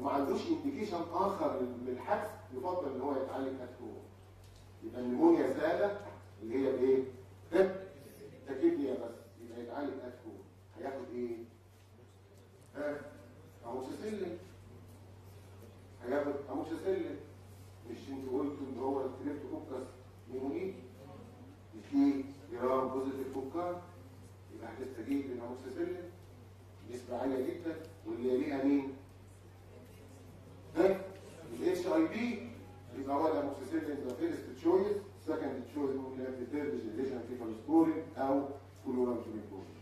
وما عندوش indication آخر للحجز يفضل إن هو يتعالج اتكون يبقى ال pneumonia ساده اللي هي بايه؟ tachypnea بس. يبقى يتعالج اتكون هياخد إيه؟ ها؟ اموكسيسيلين هياخد اموكسيسيلين مش أنتوا قلتوا إن هو ال streptococcus pneumoniae في gram-positive cocci يبقى هتستجيب للاموكسيسيلين نسبة عالية جدا. واللي يليها مين؟ ها؟ ال HIB يبقى هو الاموكسيسيلين ده first choice second choice ممكن يبقى third generation cephalosporin أو كلورامفينيكورين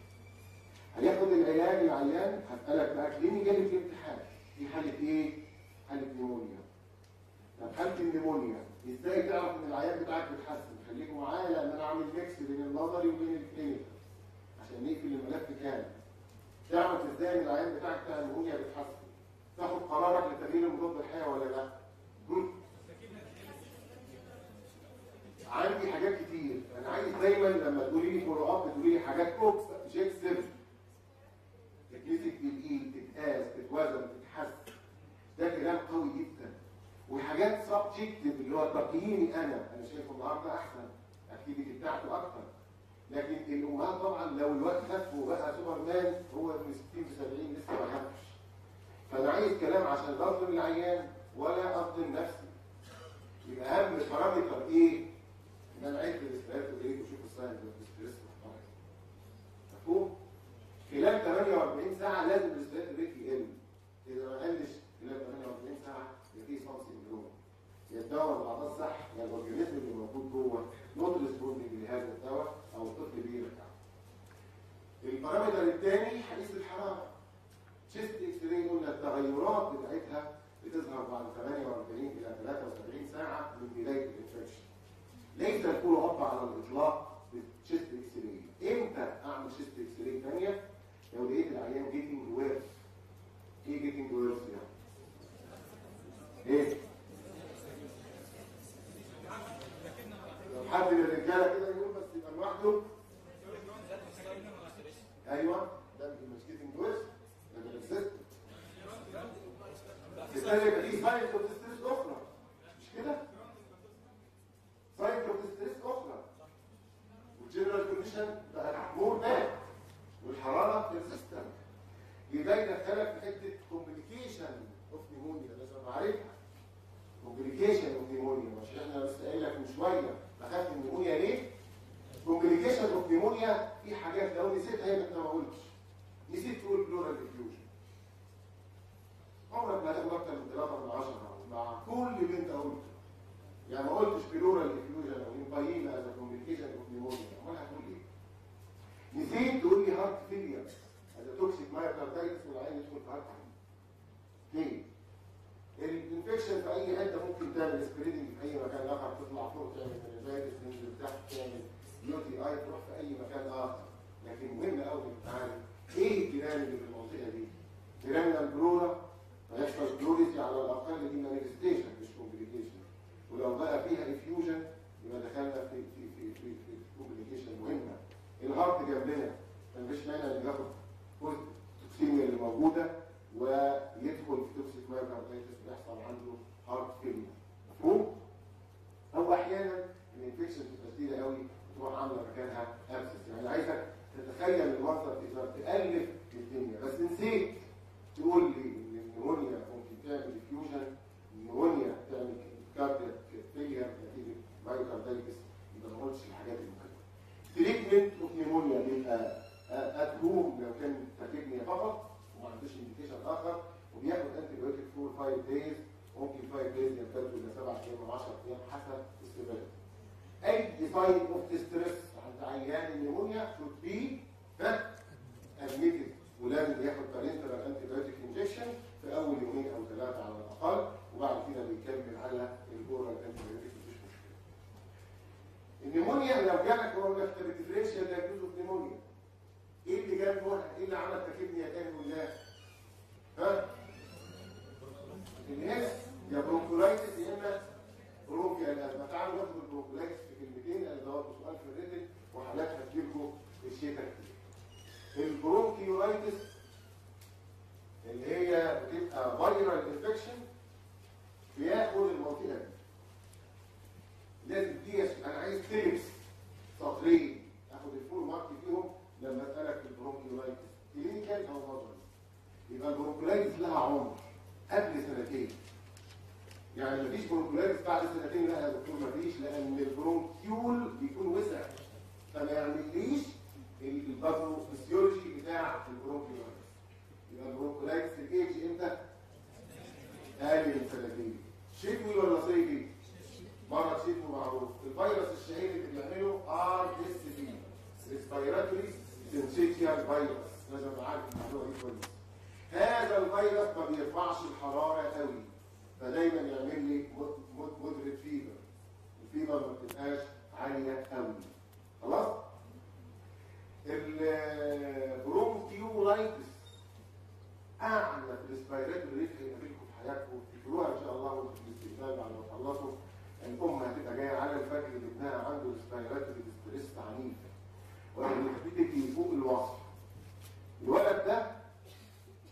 هياخد العلاج العيان هسألك بقى clinical في الامتحان دي حالة إيه؟ حالة pneumonia طب حالة ال pneumonia إزاي تعرف ان العيان بتاعك بيتحسن؟ خليكم معايا لأن أنا عامل mix بين النظري وبين ال clinical عشان نقفل الملف كامل تعرف إزاي ان العيان بتاعك بتاع ال pneumonia بيتحسن؟ تاخد قرارك لتغيير المضاد الحيوي ولا لا؟ هم؟ عندي حاجات كتير. أنا عايز دايما لما تقولي لي follow up تقولي لي حاجات سيفن تتمسك بالإيد تتقاس تتوزن تتحس. ده كلام قوي جدا. وحاجات subjective اللي هو تقييمي أنا. أنا شايفه النهارده أحسن. ال activity بتاعته أكتر. لكن الأمهات طبعا لو الواد خف وبقى سوبر مان هو من 60 ل 70 لسه ما خفش. فأنا عايز كلام عشان لا اظلم العيان ولا اظلم نفسي يبقى أهم parameter إيه؟ إن أنا عايز الاستريس وايه وشوف الساينز والاستريس مفهوم؟ خلال 48 ساعة لازم الاستريس ريت يقل. إذا ما قلش خلال 48 ساعة يبقى في سندروم. يا الدواء الأعضاء صح يا الأورجانيزم اللي موجود جوه نوت ريسبوندنج لهذا الدواء أو الطفل بيرجع. البارامتر الثاني حديث الحرارة. تشيست إكس راي قلنا التغيرات بتاعتها بتظهر بعد 48 إلى 73 ساعة من بداية الإنفكشن. ليس ال follow up على الإطلاق بال chest X-ray. إمتى أعمل chest X-ray ثانية؟ لو لقيت العيان getting worse إيه getting worse يعني؟ إيه؟ لو حد من الرجالة كده يقول بس يبقى لوحده؟ أيوه. ده مش getting worse ده persist بالتالي يبقى في signs أخرى مش كده؟ of distress أخرى وال general condition بقى more bad والحراره resistant يبقى يدخلك في حتة complication of pneumonia لازم اعرفها complication of pneumonia مش إحنا لسه قايل لك من شوية. بخاف من ال pneumonia ليه؟ complication of pneumonia في حاجات لو نسيتها انت ما قلتش. نسيت تقول pleural effusion عمرك ما هتاخد أكتر من 3 من 10 مع كل اللي أنت قلته. يعني ما قلتش pleural effusion أو empyema as complication of pneumonia أمال هتقول إيه؟ نسيت تقول لي heart failure هذا toxic myocarditis والعيان يدخل في heart failure؟ ال infection في أي حتة ممكن تعمل spreading في أي مكان آخر تطلع فوق تعمل meningitis تنزل تحت تعمل UTI تروح في أي مكان آخر لكن مهم قوي تعالى إيه الجيران اللي في المنطقة دي؟ جيراننا ال pleura فيحصل pleurisy على الأقل دي manifestation مش complication ولو بقى فيها effusion يبقى دخلنا في في في في في complication مهمة. ال heart جنبنا ما فيش مانع إن ياخد جزء ال toxemia اللي موجودة ويدخل في toxic myocarditis ويحصل عنده heart failure مفهوم؟ أو أحيانا ال infection تبقى شديده قوي تروح عاملة مكانها abscess يعني عايزك تتخيل المنظر تقدر تألف الدنيا. بس نسيت تقول لي إن ال pneumonia ممكن تعمل effusion ال pneumonia تعمل cardiac failure نتيجه myocarditis ما بنقولش الحاجات المكلفة. ممكن treatment of pneumonia بيبقى at home لو كان tachypnea فقط وما عندوش indication آخر وبياخد antibiotic for 5 days ممكن 5 days يمتدوا إلى 7 أيام أو 10 أيام حسب ال severity. أي sign of distress عند عيان ال pneumonia should be admitted ولازم ياخد parenteral antibiotic injection في أول يومين أو ثلاثة على الأقل وبعد كده بيكمل على ال oral antibiotic مفيش مشكلة. ال pneumonia لو جالك هو لك differential diagnosis of pneumonia إيه اللي جاب واحد إيه اللي عمل tachypnea تاني ولا ها؟ الناس يا bronchiolitis يا إما bronchial asthma تعالوا ناخد ال bronchiolitis في كلمتين ده برضه سؤال في ال written وحالات هتجيلكم الشتاء كتير. ال bronchiolitis اللي هي بتبقى viral infection بياخد المنطقة دي. لازم دي أنا عايز تلبس سطرين آخد ال full mark فيهم. لما أسألك في ال bronchiolitis clinical أو نظري يبقى ال bronchiolitis لها عمر قبل سنتين. يعني مفيش bronchiolitis بعد سنتين لا يا دكتور مفيش لأن ال bronchiole بيكون وسع. فما يعمليش ال pathophysiology بتاع ال bronchiolitis يبقى ال bronchiolitis ال age إمتى؟ أقل من سنتين. شتوي ولا صيفي؟ مرض شتوي معروف. الفيروس الشهير اللي بيعمله RSV respiratory syncytial virus لازم عارف الموضوع دي كويس. هذا الفيروس ما بيرفعش الحرارة قوي. فدايما يعمل لي moderate fever ال fever ما بتبقاش عالية قوي. خلاص؟ ال bronchiolitis أعلى في ال respiratory rate هيقابلكم حياتكم تفتكروها إن شاء الله في الاستقبال بعد ما تخلصوا. الام هتبقى جاية على الفجر ابنها عنده respiratory distress عنيف وهتبتدي فوق الوصف. الولد ده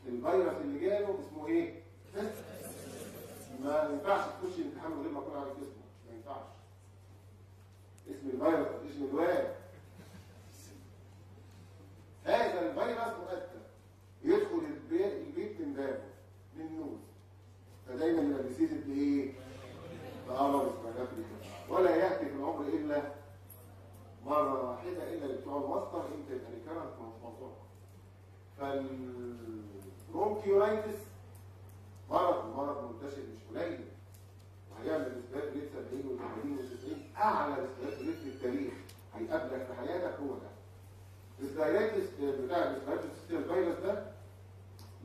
الفيروس اللي جاله اسمه إيه؟ ما ينفعش تخش الامتحان غير ما اكون عارف اسمه. ما ينفعش. اسم الفيروس اسم الواد. هذا الفيروس مؤثر. يدخل البيت من بابه من nose فدايما يبقى preceded بايه؟ بأمر اسمه ولا يأتي في العمر إلا مرة واحدة إلا بتوع ال asthma إمتى يبقى recurrent موضوع فال bronchiolitis مرض مرض منتشر مش قليل. وهيعمل respiratory rate 70 و80 و90 أعلى respiratory rate في التاريخ. هيقابلك في حياتك هو ده. ال respiratory بتاع syncytial virus ده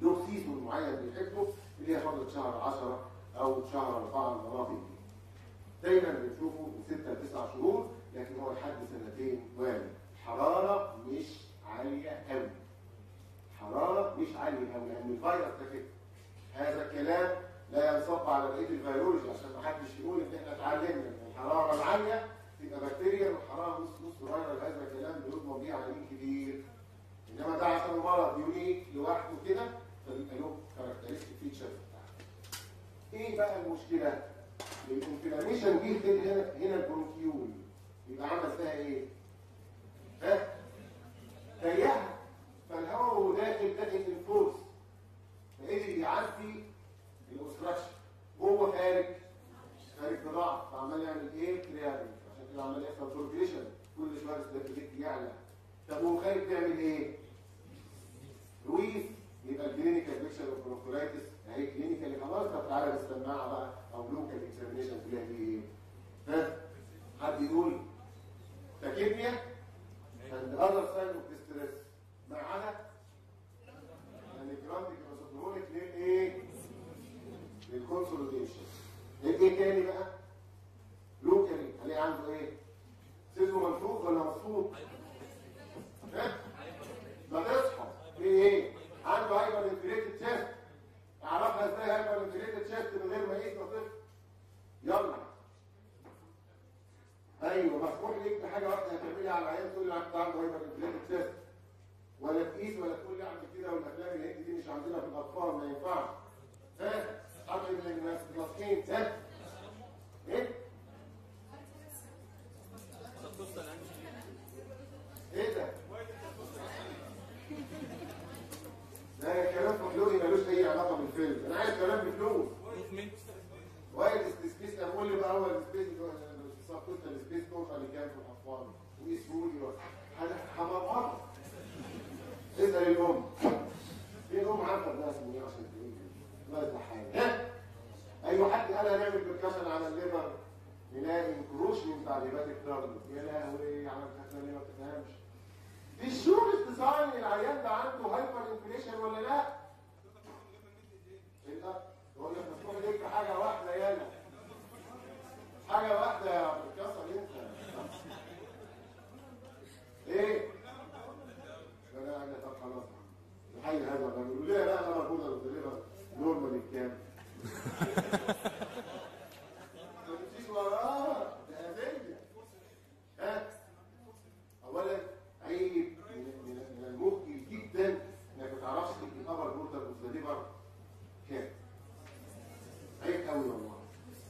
له season معين بيحبه. اللي هي فتره شهر 10 أو شهر 4 المناطق دي دايما بنشوفه من 6 ل 9 شهور لكن هو لحد سنتين وارد حرارة مش عالية قوي حرارة مش عالية قوي لأن الفيروس ده كده. هذا الكلام لا ينصب على بقية ال virology عشان ما حدش يقول إن إحنا اتعلمنا إن الحرارة العالية تبقى بكتيريا والحرارة نص نص فيروس هذا الكلام بيضمن بيه عيانين كتير. إنما ده عشان مرض unique لوحده كده. characteristic إيه بقى المشكلة؟ ال inflammation دي هنا هنا ال bronchiole يبقى عمل فيها إيه؟ ها؟ ضيقها فالهواء وهو داخل داخل ال force فقدر يعدي ال obstruction جوه خارج خارج بضاعة. فعمال يعمل إيه؟ كريابل عشان كده عمال يحصل سوركيشن كل شوية السبيرتوليك يعلى. طب وهو خارج بيعمل إيه؟ رويس يبقى الكلينيكال بيكشر اوف برونكولايتس اهي كلينيكال خلاص طب تعالى بالسماعه بقى أو لوكال اكزامينشن تلاقي إيه؟ ها؟ حد يقول تاكيبنيا and other sign of distress ما عدا يعني grunting characteristic للايه؟ لل consolidation إيه تاني بقى؟ locally هلاقي عنده إيه؟ صدره منفوخ ولا مصفوط؟ ها؟ ما تصحى في إيه؟ عنده hyperinflated chest. اعرفها إزاي hyperinflated chest من غير ما يقيس طفل يلا. أيوه مسموح ليك بحاجه واحدة هتعملها على العيان تقول لي عنده hyperinflated chest. ولا تقيس ولا تقول لي أعمل كده والافلام الهندي دي مش عندنا في الأطفال ما ينفعش. ها؟ حط الناس ماسكين ها؟ إيه؟ إيه ده؟ ده كلام فلوسي ملوش أي علاقة بالفيلم. أنا عايز كلام بفلوس وايد سبيس أقول لي بقى هو السبيس سبوست السبيس كوف اللي كان في الأطفال. واسمه لي حمامات اسأل الأم. في ام عارفة ده اسمه إيه عشان تقول ما حاجة. ها؟ أيوه حد قال هنعمل بركشن على الليفر هناك انكروشمنت على الهيباتيك كارديو يا لهوي على الخزانه ما بتفهمش دي الشور الديزاين العيان ده عنده هايبر انفليشن ولا لا؟ إيه ده؟ بقول لك مسموح ليك حاجة واحدة يالا حاجة واحدة يا عبد الكسر انت إيه؟ لا لا لا طب خلاص الحي هذا الرجل ليه لا أنا مربوطه بالدليفر نورمال الكام ما تمشيش وراه ده اذيه ها اولا عيب من من- من المخجل جدا انك ما تعرفش الابر بوردر والدليفر كام عيب قوي والله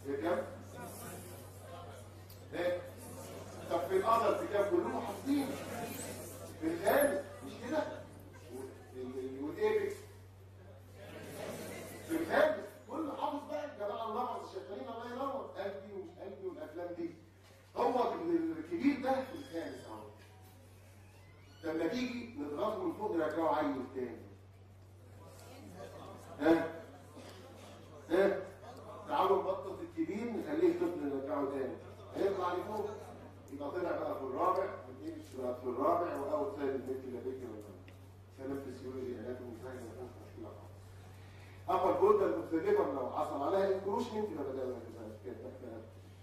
إيه كام؟ إيه؟ طب في القدر في كام كلهم حاطين في الخامس مش كده؟ والايبكس في الخامس كل حافظ بقى الجماعه اللمعه شغالين الله ينور قلبي ومش قلبي والافلام دي هو الكبير ده في الخامس اهو لما تيجي نضغطه من فوق نرجعه عيل تاني ها ها تعالوا نبطل الكبير نخليه طفل نرجعه تاني هيطلع لفوق يبقى طلع بقى في الرابع والإيبكس بقى في الرابع واول سايد البيت اللي بيت كلام فيسيولوجي اناتومي سهل ما فيهوش مشكله خالص اما الجولدن اوبزرفر لو حصل عليها انكروشمنت يبقى ده كده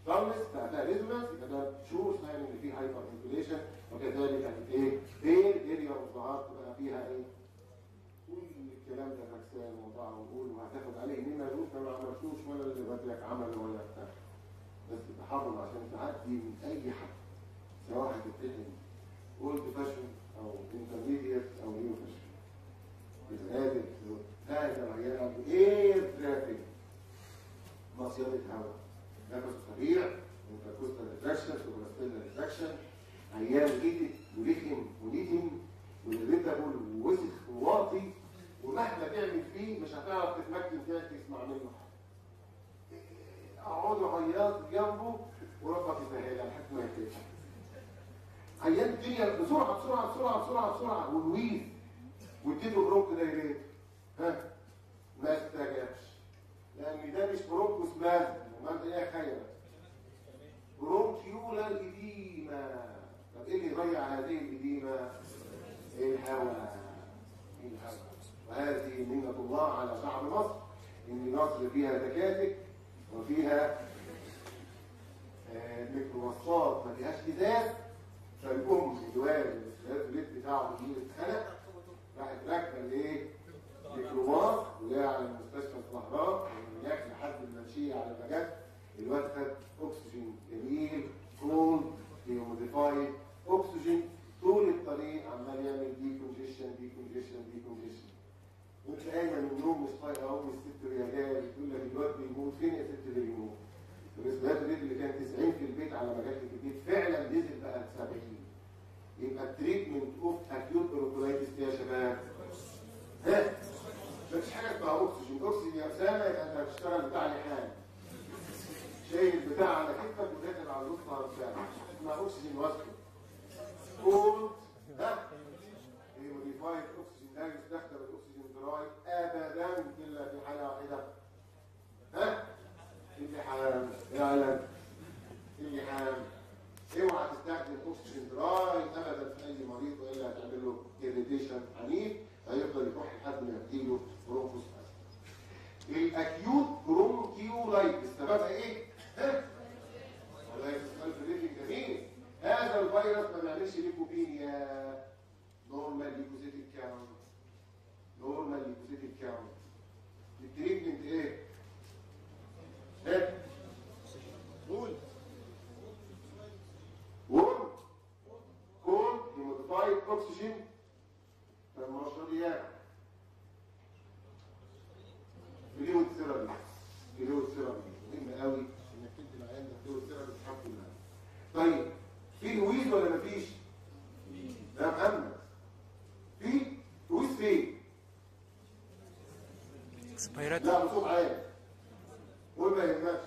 ضمس ده ريزونانس يبقى ده شور ساين ان في هايبر انفليشن وكذلك الايه بين اريا اوف ذا هارت بقى فيها إيه كل الكلام ده فاكسان وضع ونقول وهتاخد عليه انما يقول ما عملتوش ولا اللي بدلك عمل ولا بتاع بس تحرم عشان تعدي من اي حد سواء هتتحن اولد فاشن أو انترميديت أو نيو فاشن بتقابل هذا العيان عنده اير ترافيك مصيدة هواء نفسه سريع انتركوستال ريتراكشن سوبراستيل ريتراكشن عيان جيتك ورخم ونيتم والريتابل ووسخ وواطي ومهما تعمل فيه مش هتعرف تتمكن تسمع منه حاجة اقعدوا عياط جنبه وربك يسهلها لحد ما يتفتح عيان الدنيا بسرعة بسرعة بسرعة بسرعة بسرعة والويز واديته برونك دايريت ها ما استجابش لأن ده مش برونكوس مازن امال ده إيه خير؟ برونكيولار اديما طب إيه اللي يضيع هذه الإديمة؟ الهواء الهواء وهذه منة الله على شعب مصر إن مصر فيها تكاتك وفيها آه، ميكروباصات ما فيهاش إزاز. فالأم الوالد البيت بتاعه يجي اتخنق راحت راكبة الايه؟ ميكروباص وجايه على المستشفى الزهراء هناك لحد المنشية على ما الواد خد أكسجين جميل كولد ديوموديفايد أكسجين. طول الطريق عمال يعمل دي كونجيشن دي كونجيشن دي كونجيشن قايمه من النوم مش طايقه امي الست رياليه بتقول لك الواد بيموت. فين يا ست اللي بيموت؟ الرسمات البيت اللي كان 90 في البيت على ما جت البيت فعلا نزل بقى 70 يبقى ال treatment of acute bronchiolitis دي يا شباب. ها؟ مفيش حاجة اسمها اكسجين اكسجين يا أسامة يبقى أنت هتشتغل بتاع لحام شايل البتاع على كتفك وداخل على الوسط على بتاع اسمها اكسجين واسكت cold humidified اكسجين لا يستخدم الاكسجين dry ابدا إلا في حالة واحدة. ها؟ اللحام يعلم اللحام اوعى تستخدم اكسجين dry ابدا في أي مريض وإلا هتعمل له irritation عنيف هيفضل يروح لحد ما يجيله bronchospasm ال acute bronchiolitis سببها إيه؟ سؤال بريفنج جميل هذا الفيروس ما بيعملش leukopenia. normal leukocytic count normal leukocytic count ال treatment إيه؟ ها؟ قول. وورم كول هيموتيفايد اوكسجين المرشديات فلويد ثيرابي ثيرابي مهم قوي إنك تدي العيان ده ثيرابي لله طيب في ويز ولا مفيش؟ لا محمد في ويز فين؟ لا بصوت عالي قول ما يهمكش.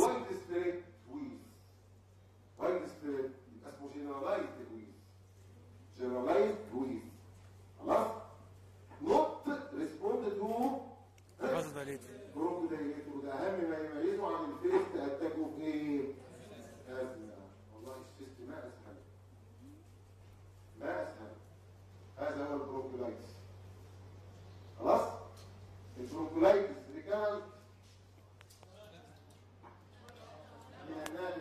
widespread wheeze widespread يبقى اسمه generalized wheeze generalized wheeze خلاص؟ not respond to bronchodilator bronchodilator ده أهم ما يميزه عن ال first attack of إيه؟ والله ال chest ما أسهل. ما أسهل. هذا هو البروكولايتس خلاص؟ البروكولايتس ريكالت من النادي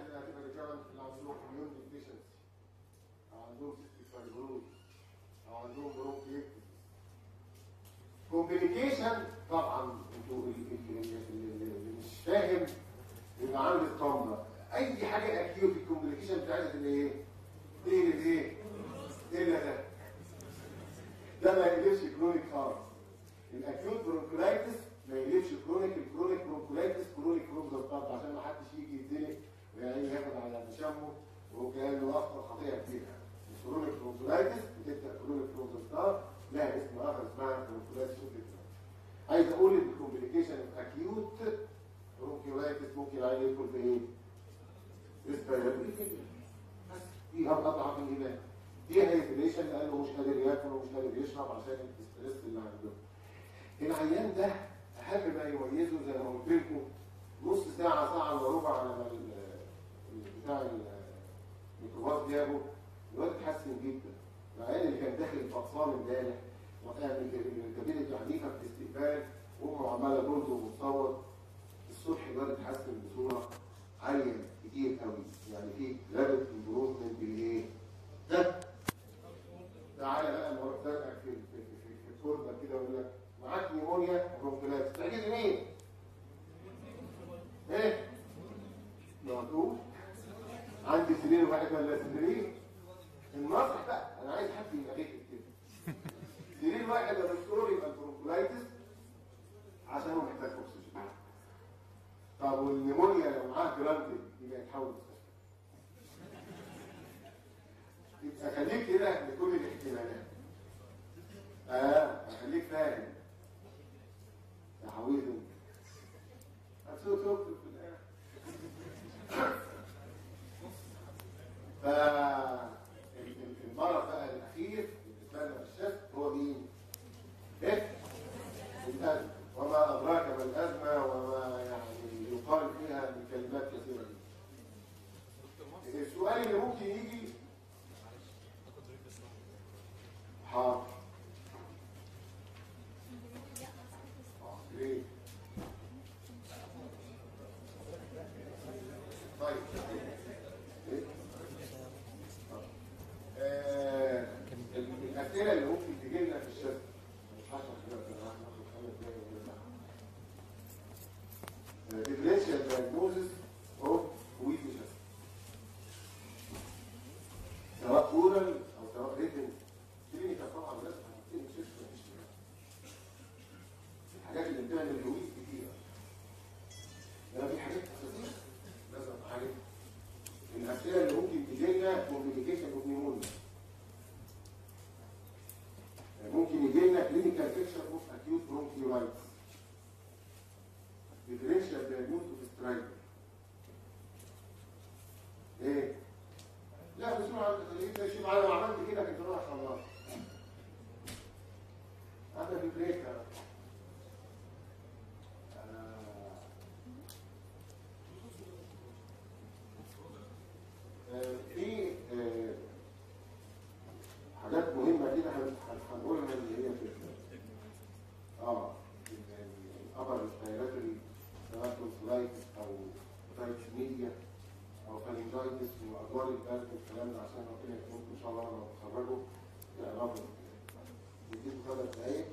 كومبليكيشن طبعا أنتوا ال- ال- ال- ال- اللي مش فاهم. يبقى عامل الطامه أي حاجة acute ال complication بتاعتها تبقى إيه؟ تقلب إيه؟ الا ده؟ ده ما يقلبش chronic خالص ال acute bronchiolitis ما يقلبش chronic ال chronic bronchiolitis chronic bronchiolitis عشان ما حدش يجي يتزنق ويعني ياخد على تشمه وكانه أخطر خطيئة كبيرة. ال chronic bronchiolitis بتبدأ chronic bronchiolitis لها اسم آخر اسمها bronchiolitis obliterans عايز أقول إن ال complication acute bronchiolitis ممكن العيان يدخل في إيه؟ respiratory بس دي اضعف الايمان dehydration لأنه مش قادر ياكل ومش قادر يشرب عشان ال distress اللي عنده. العيان ده اهم ما يميزه زي ما قلت لكم نص ساعة ساعة إلا ربع على ما بتاع ال- الميكروباص جابه الواد اتحسن جدا. العيان اللي كان داخل الفطسان امبارح وكان الكابينة عنيفه في الاستقبال وامه عمالة برضه ومتصور الصبح الواد اتحسن بصورة عالية كتير قوي يعني في rapid improvement بالايه؟ ده تعالى بقى زنقك في في ال corner كده وأقول لك معاك pneumonia bronchiolitis تعجز مين؟ إيه؟ مقبول عندي سرير واحد ولا سريرين النصح بقى. أنا عايز حد يبقى غير كده. سرير واحد يا دكتور يبقى ال bronchiolitis عشان هو محتاج أكسجين. طب وال pneumonia لو معاه grunting يبقى يتحول يبقى خليك كده لكل الاحتمالات. آه خليك فاهم. يا حويط هتسوق تكتب في الآخر. ف المرض بقى الاخير بالنسبة لنا في هو مين؟ إيه؟ الازمه وما أدراك ما الأزمة وما يعني يقال فيها من كلمات كثيرة جدا السؤال اللي ممكن يجي حاضر آه، ليه؟ طيب إيه؟ آه، الأسئلة اللي ممكن تجي لنا في الشركة مش عشان كده بصراحة، ناخد خمس دقايق ولا لا. differential diagnosis of weakness سواء oral أو سواء written clinical طبعا لازم هتبتدي مستشفى مفيش كده. الحاجات اللي بتعمل ال wheeze كتيرة ده في حاجات اساسيه لازم عارف الاسئله اللي ممكن تجي لنا complication of pneumonia ممكن يجي لنا clinical picture of acute bronchiolitis differential diagnosis of stridor إيه لا بسرعة انت شوف أنا لو عملت كده كنت رايح خلاص هذا في break يا آه. آه، في آه، حاجات مهمة كده هن- هن- هنقولها اللي هي في آه ال upper respiratory سواء tonsillitis أو اوتايتس ميديا أو pharyngitis وأدوار البرد والكلام ده عشان ربنا يكرمكم إن شاء الله لما تتخرجوا تعرفوا نديكم ثلاث دقايق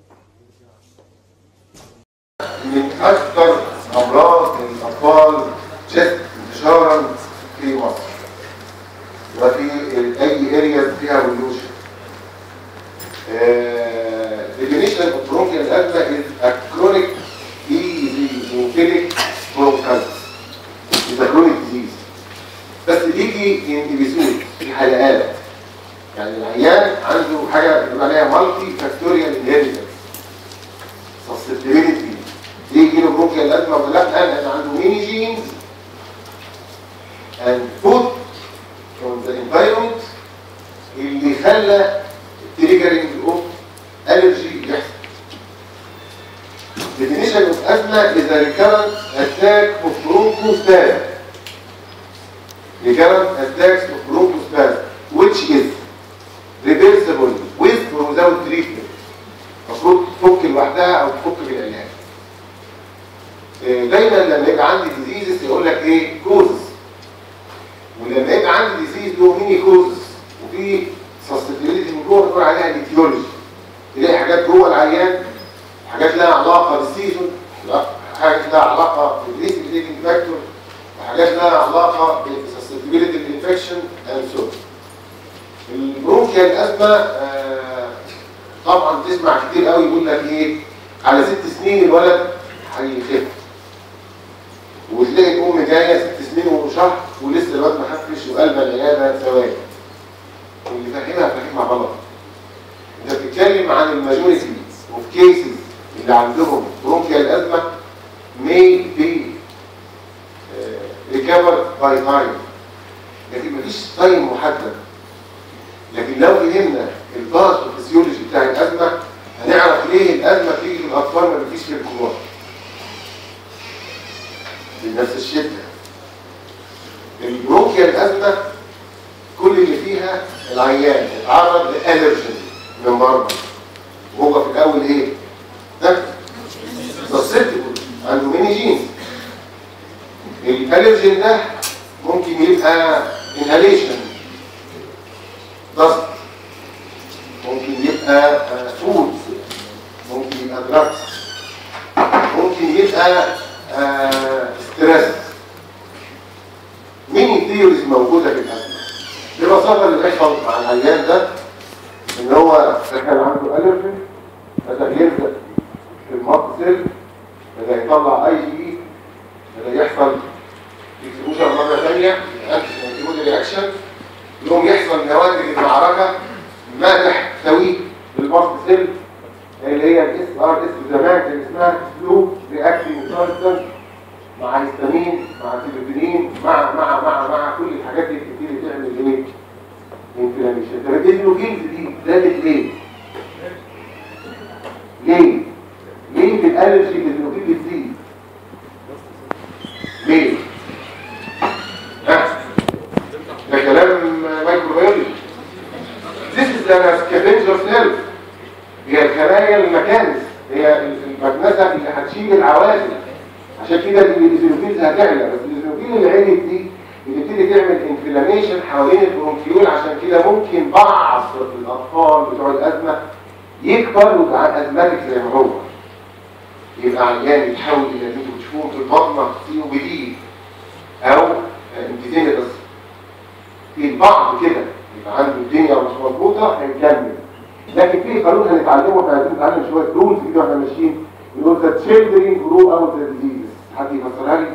في قانون هنتعلمه إحنا عايزين نتعلم شوية rules كده وإحنا ماشيين. يقول the children grow out the diseases. حد يفسرها لي؟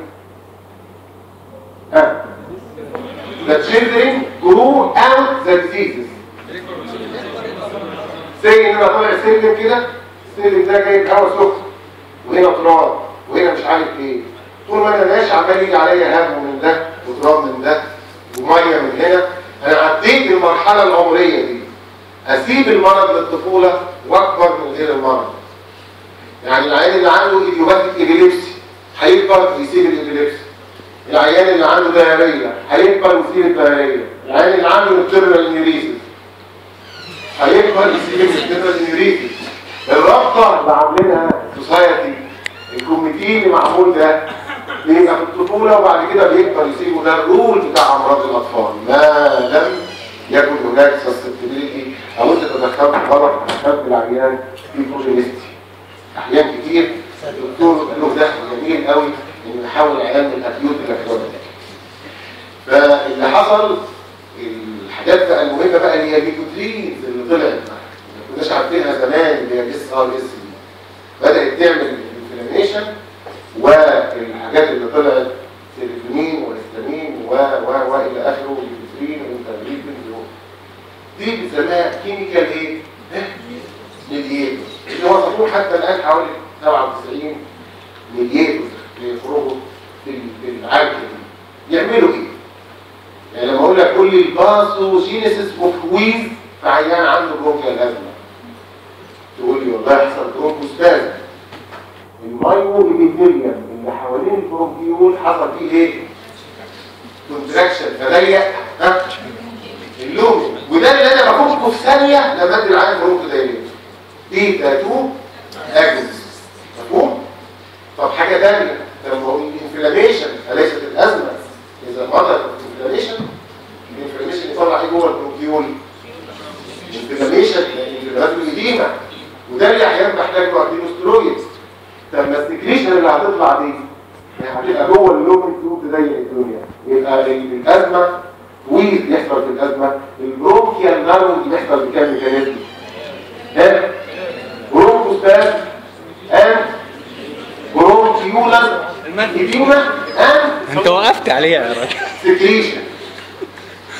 The children grow out the diseases. زي إن أنا طالع سلم كده السلم ده جايب هوا سخن وهنا تراب وهنا مش عارف إيه. طول ما أنا ماشي عمال يجي عليا هم من ده وتراب من ده ومية من هنا. أنا عديت المرحلة العمرية دي. أسيب المرض للطفولة واكبر من غير المرض. يعني العيان اللي عنده idiopathic epilepsy هيكبر يسيب ال epilepsy العيان اللي عنده diarrhea هيكبر ويسيب ال diarrhea العيان اللي عنده nocturnal enuresis هيكبر يسيب ال nocturnal enuresis الرابطة اللي عاملينها society ال committee اللي معمول ده بيبقى في الطفولة وبعد كده بيكبر يسيبه. ده ال rule بتاع أمراض الأطفال. ما لم يكن هناك susceptibility أو انت تدخلت غلط دخلت العيان في chronicity أحيان كتير. الدكتور له دخل جميل قوي إنه يحول العيان من acute إلى فاللي حصل الحاجات بقى المهمة بقى اللي هي ال leukotrienes اللي طلعت ما كناش عارفينها زمان اللي هي ال SRS بدأت تعمل inflammation والحاجات اللي طلعت serotonin و histamine و و و إلى آخره وال interleukins دي بنسميها chemical إيه؟ mediator اللي وصفوه حتى الآن حوالي 97 mediator بيخرجوا في العالم يعملوا إيه؟ يعني لما أقول لك قول لي ال pathogenesis of wheeze في عيان عنده bronchial ازمه تقول لي والله يحصل bronchospasm ال myoepithelium اللي حوالين ال bronchiole حصل فيه إيه؟ contraction فضيق ها ال lumen. وده اللي أنا بفكه في ثانية لما أدي العيان bronchodilator agents مفهوم؟ طب حاجة ثانية لما هو ال inflammation أليست الأزمة؟ إذا مضت الانفلاميشن الانفلاميشن يطلع إيه جوه البرونكيول؟ انفلاميشن الانفلامات القديمه وده اللي أحيانا بحتاج له ارتينوسترويدز طب ما السكريشن اللي هتطلع دي؟ هتبقى جوه اللومن تيوب تضيق الدنيا يبقى ال- الأزمة ويز يحصل في الأزمة؟ البرونكيال نارون بيحصل بكام ميكانيزم ها برونكوستاز ان bronchiolar edema and أنت وقفت عليها يا راجل. secretion.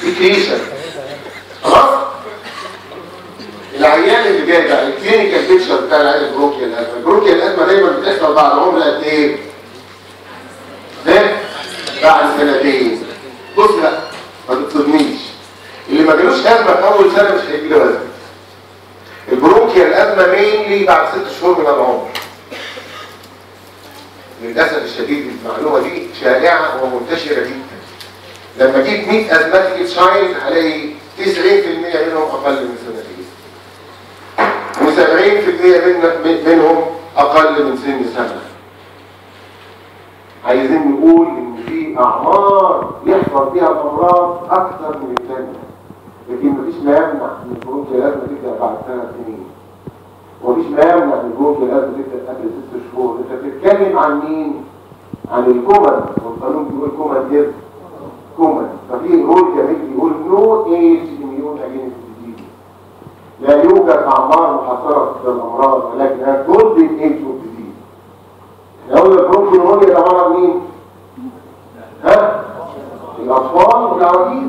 secretion. خلاص؟ العيان اللي جاي بقى ال clinical picture بتاع العيان ال bronchial الازمه ال bronchial الأزمة دايما بتحصل بعد عمر قد إيه؟ ده بعد سنتين. بص بقى. ما تتصدميش اللي ما جالوش أزمة في أول سنة مش هيجي له أزمة. ال bronchial الازمه mainly بعد ست شهور من العمر. للأسف الشديد المعلومة دي شائعة ومنتشرة جدا. لما جيت 100 asthmatic child هلاقي 90% منهم أقل من سنتين و70% من منهم أقل من سن سنة. عايزين نقول إن في أعمار يحصل فيها الامراض أكثر من الثانية لكن مفيش ما يمنع ان ال bronchial asthma تبدأ بعد ثلاث سنين. ومفيش ما يمنع ان ال bronchial asthma تبدأ قبل ست شهور. أنت بتتكلم عن مين؟ عن ال common. والقانون بيقول common disease common. ففي rule جميل بيقول no age immune against disease لا يوجد أعمار محصره في الأمراض ولكنها golden age of إحنا قلنا ال bronchiolitis ده مرض مين؟ ها؟ الأطفال والعواجيز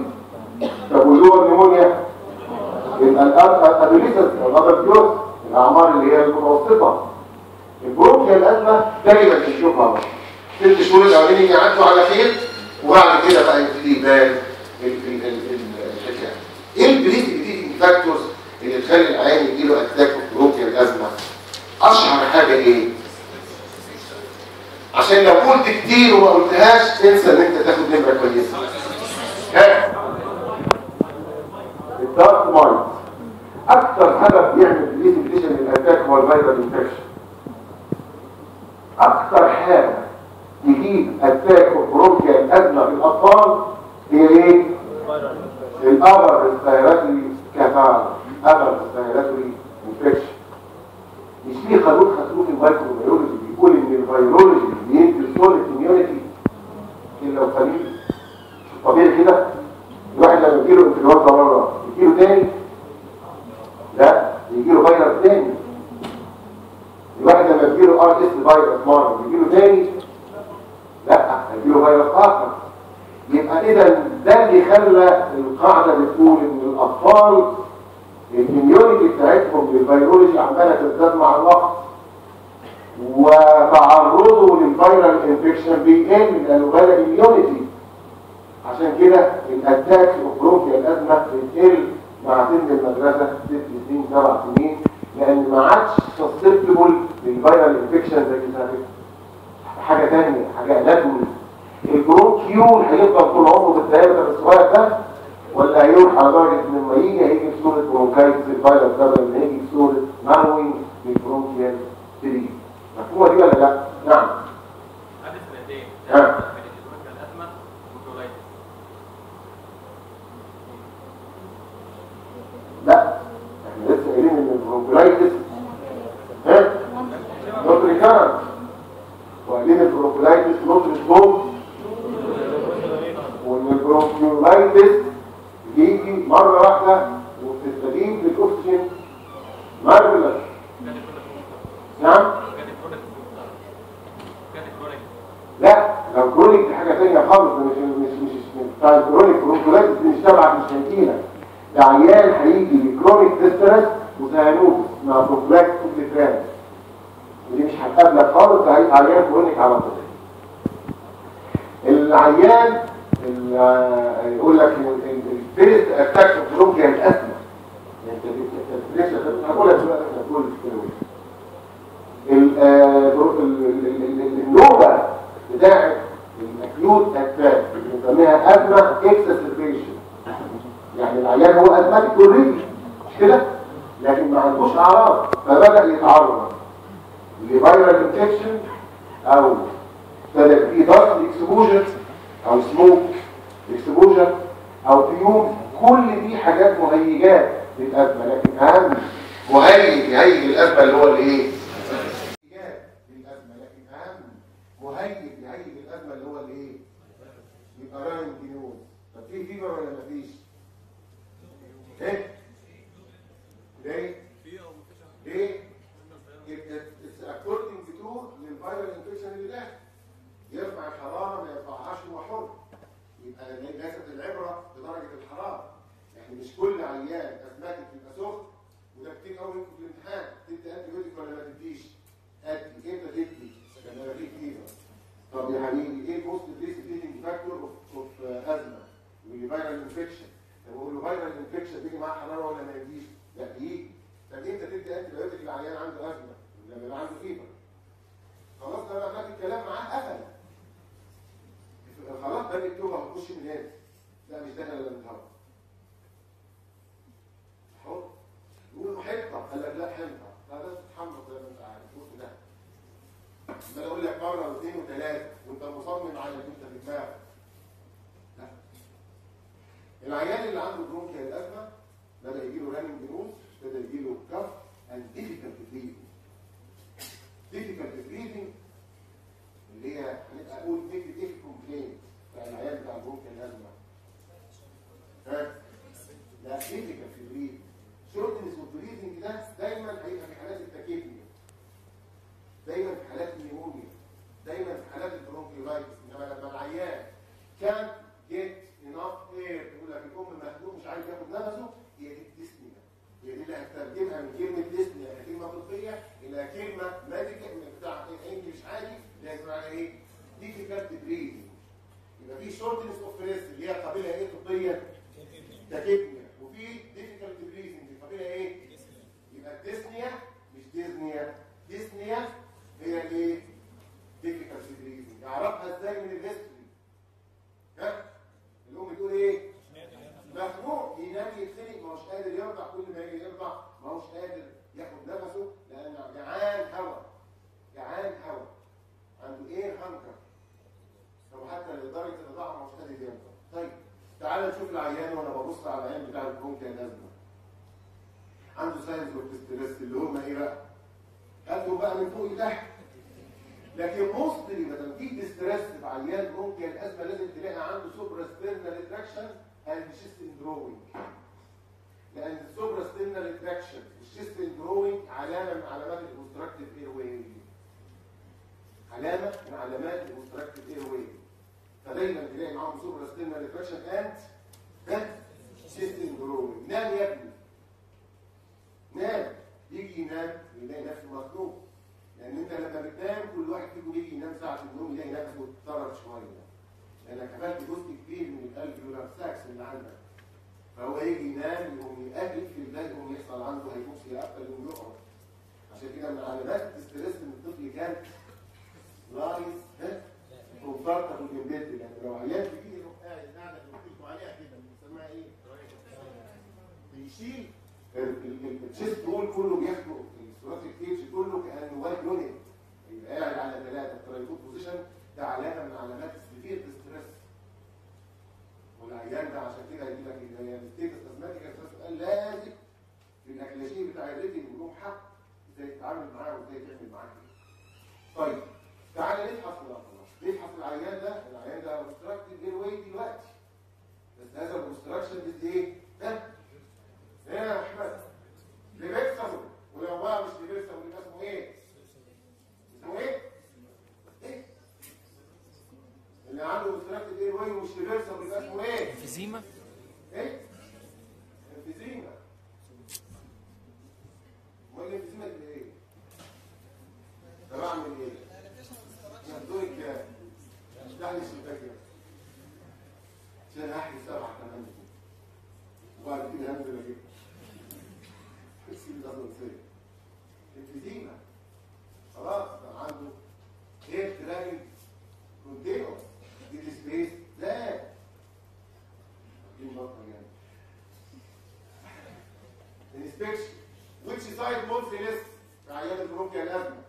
طب وال lobar pneumonia يبقى ال adolescence ال adults الأعمار اللي هي المتوسطة ال bronchial asthma دايما بنشوفها. ست شهور الأولانيين يعدوا على خير وبعد كده بقى يبتدي يبان ال- ال- ال- ال- الحكاية إيه ال precipitating factors اللي تخلي العيان يجيله attack bronchial asthma أشهر حاجة إيه عشان لو قلت كتير وما قلتهاش تنسى إن أنت تاخد نمرة كويسة. ها؟ ال dark mind أكثر سبب يعمل precipitation لل attack هو ال viral infection أكثر حاجة تجيب attack bronchial asthma في الأطفال هي إيه؟ ال upper respiratory كفار upper respiratory infection مش في قانون خطوط ال microbiology بيقول ان ال virology بيدي solid immunity الا مش طبيعي كده؟ الواحد لما يجيله انفلونزا مرة يجيله تاني؟ لا يجيله فيروس تاني. الواحد لما يجيله RS virus مرة يجيله تاني؟ لا هيجيله فيروس آخر. يبقى إذا ده اللي خلى القاعدة بتقول إن الأطفال ال immunity بتاعتهم لل virology عمالة تزداد مع الوقت. وتعرضه لل viral infection بيقل بدا immunity عشان كده ال attack of bronchial asthma بتقل مع سن المدرسة ست سنين سبع سنين لأن ما عادش susceptible لل viral infection زي سابق حاجة ثانية حاجة anatomy ال bronchiole هيفضل طول عمره بال diameter الصغير ده ولا هيروح على درجة ان لما يجي هيجي في صورة bronchitis الفيروس ده لما هيجي في صورة narrowing لل bronchial tree مفهومة دي ولا لا؟ نعم. قبل سنتين لا إحنا لسه قايلين إن ال bronchiolitis ها؟ not recurrent وقايلين ال bronchiolitis not response وإن بيجي مرة واحدة وبتستجيب للأكسجين. مارفلس كانت كرونيك نعم كانت كرونيك كانت كرونيك لا لو كرونيك دي حاجة ثانية خالص مش مش مش بتاع الكرونيك برونكولايتس مش تبعك مش هيجيلك. ده عيان هيجي بكرونيك ديسترس وزهانوس مع بروفلاكس كوبليتران ودي مش هتقابلك خالص هيبقى عيان كرونيك على طول. العيان ال- يقول لك ال first attack bronchial asthma أنت ليش هقول لك دلوقتي إحنا هنقول بتاعت ال acute attack بنسميها asthma exacerbation يعني العيان هو asthmatic already مش كده؟ لكن ما عندوش أعراض فبدأ يتعرض ل viral infection أو ابتدى في dust exposure أو smoke exposure أو fume كل دي حاجات مهيجات لل asthma لكن أهم مهيج يهيج ال asthma اللي هو الإيه؟ مهيج يهيج ال asthma اللي هو الإيه؟ يبقى راين جنون طب في fever ولا ما فيش؟ إيه؟ ليه؟ ليه؟ يبقى according to لل viral infection اللي داخل يرفع الحرارة ما يرفعهاش هو حر يبقى ليست العبرة بدرجة الحرارة يعني مش كل عيان asthmatic يبقى سخن وده كتير قوي في الامتحان تدي anti ولا ما تديش؟ أدي إمتى تدي؟ لما يبقى فيه fever طب يا حبيبي إيه most precipitating factor of of asthma؟ يقول لي viral infection طب أقول له viral infection بيجي معاه حرارة ولا ما يجيش؟ لا بيجي. طب انت تدي antibiotic العيان عنده asthma؟ لما يبقى عنده fever خلاص ده أنا عملت الكلام معاه قفل. خلاص بني التوبه هتخش من هنا. لا مش داخل ولا متهرب حط محاولة واثنين وثلاثة وانت مصمم على ان انت في دماغك لا. العيان اللي عنده برونكيال أزمة بدأ يجيله رانين جنوز بدأ يجيله كف اندفع inspection which side monthly list لعيان البرونكيال ازمه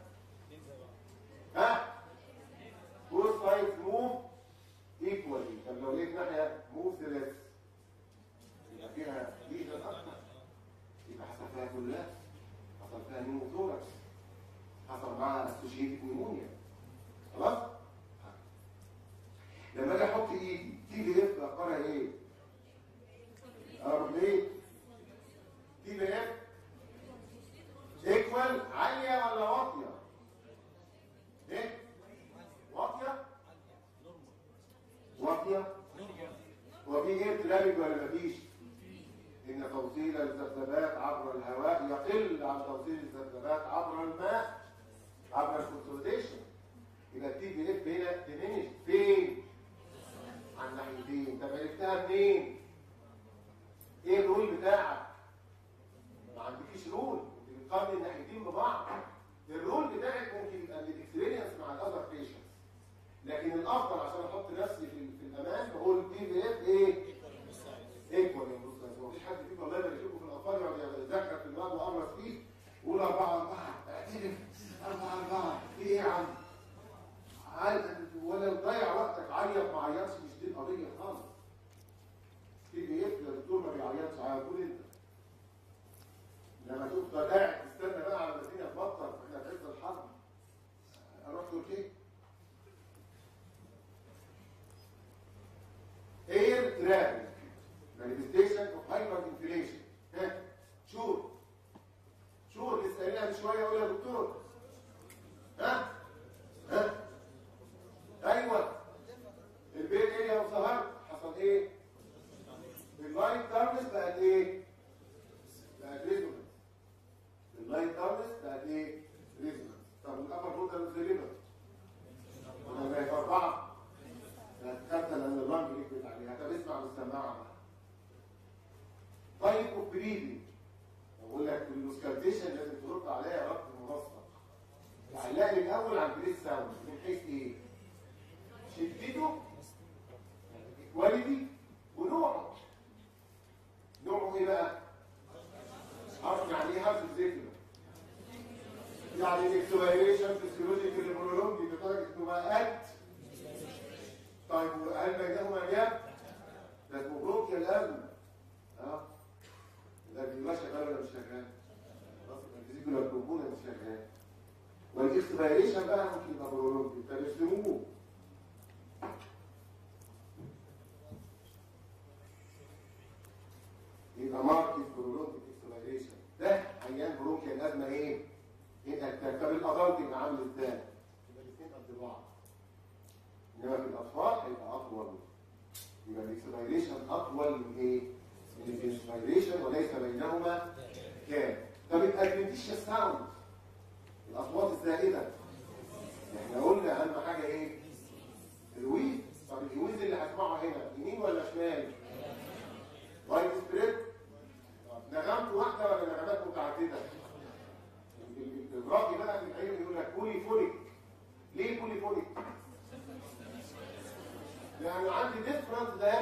down to that.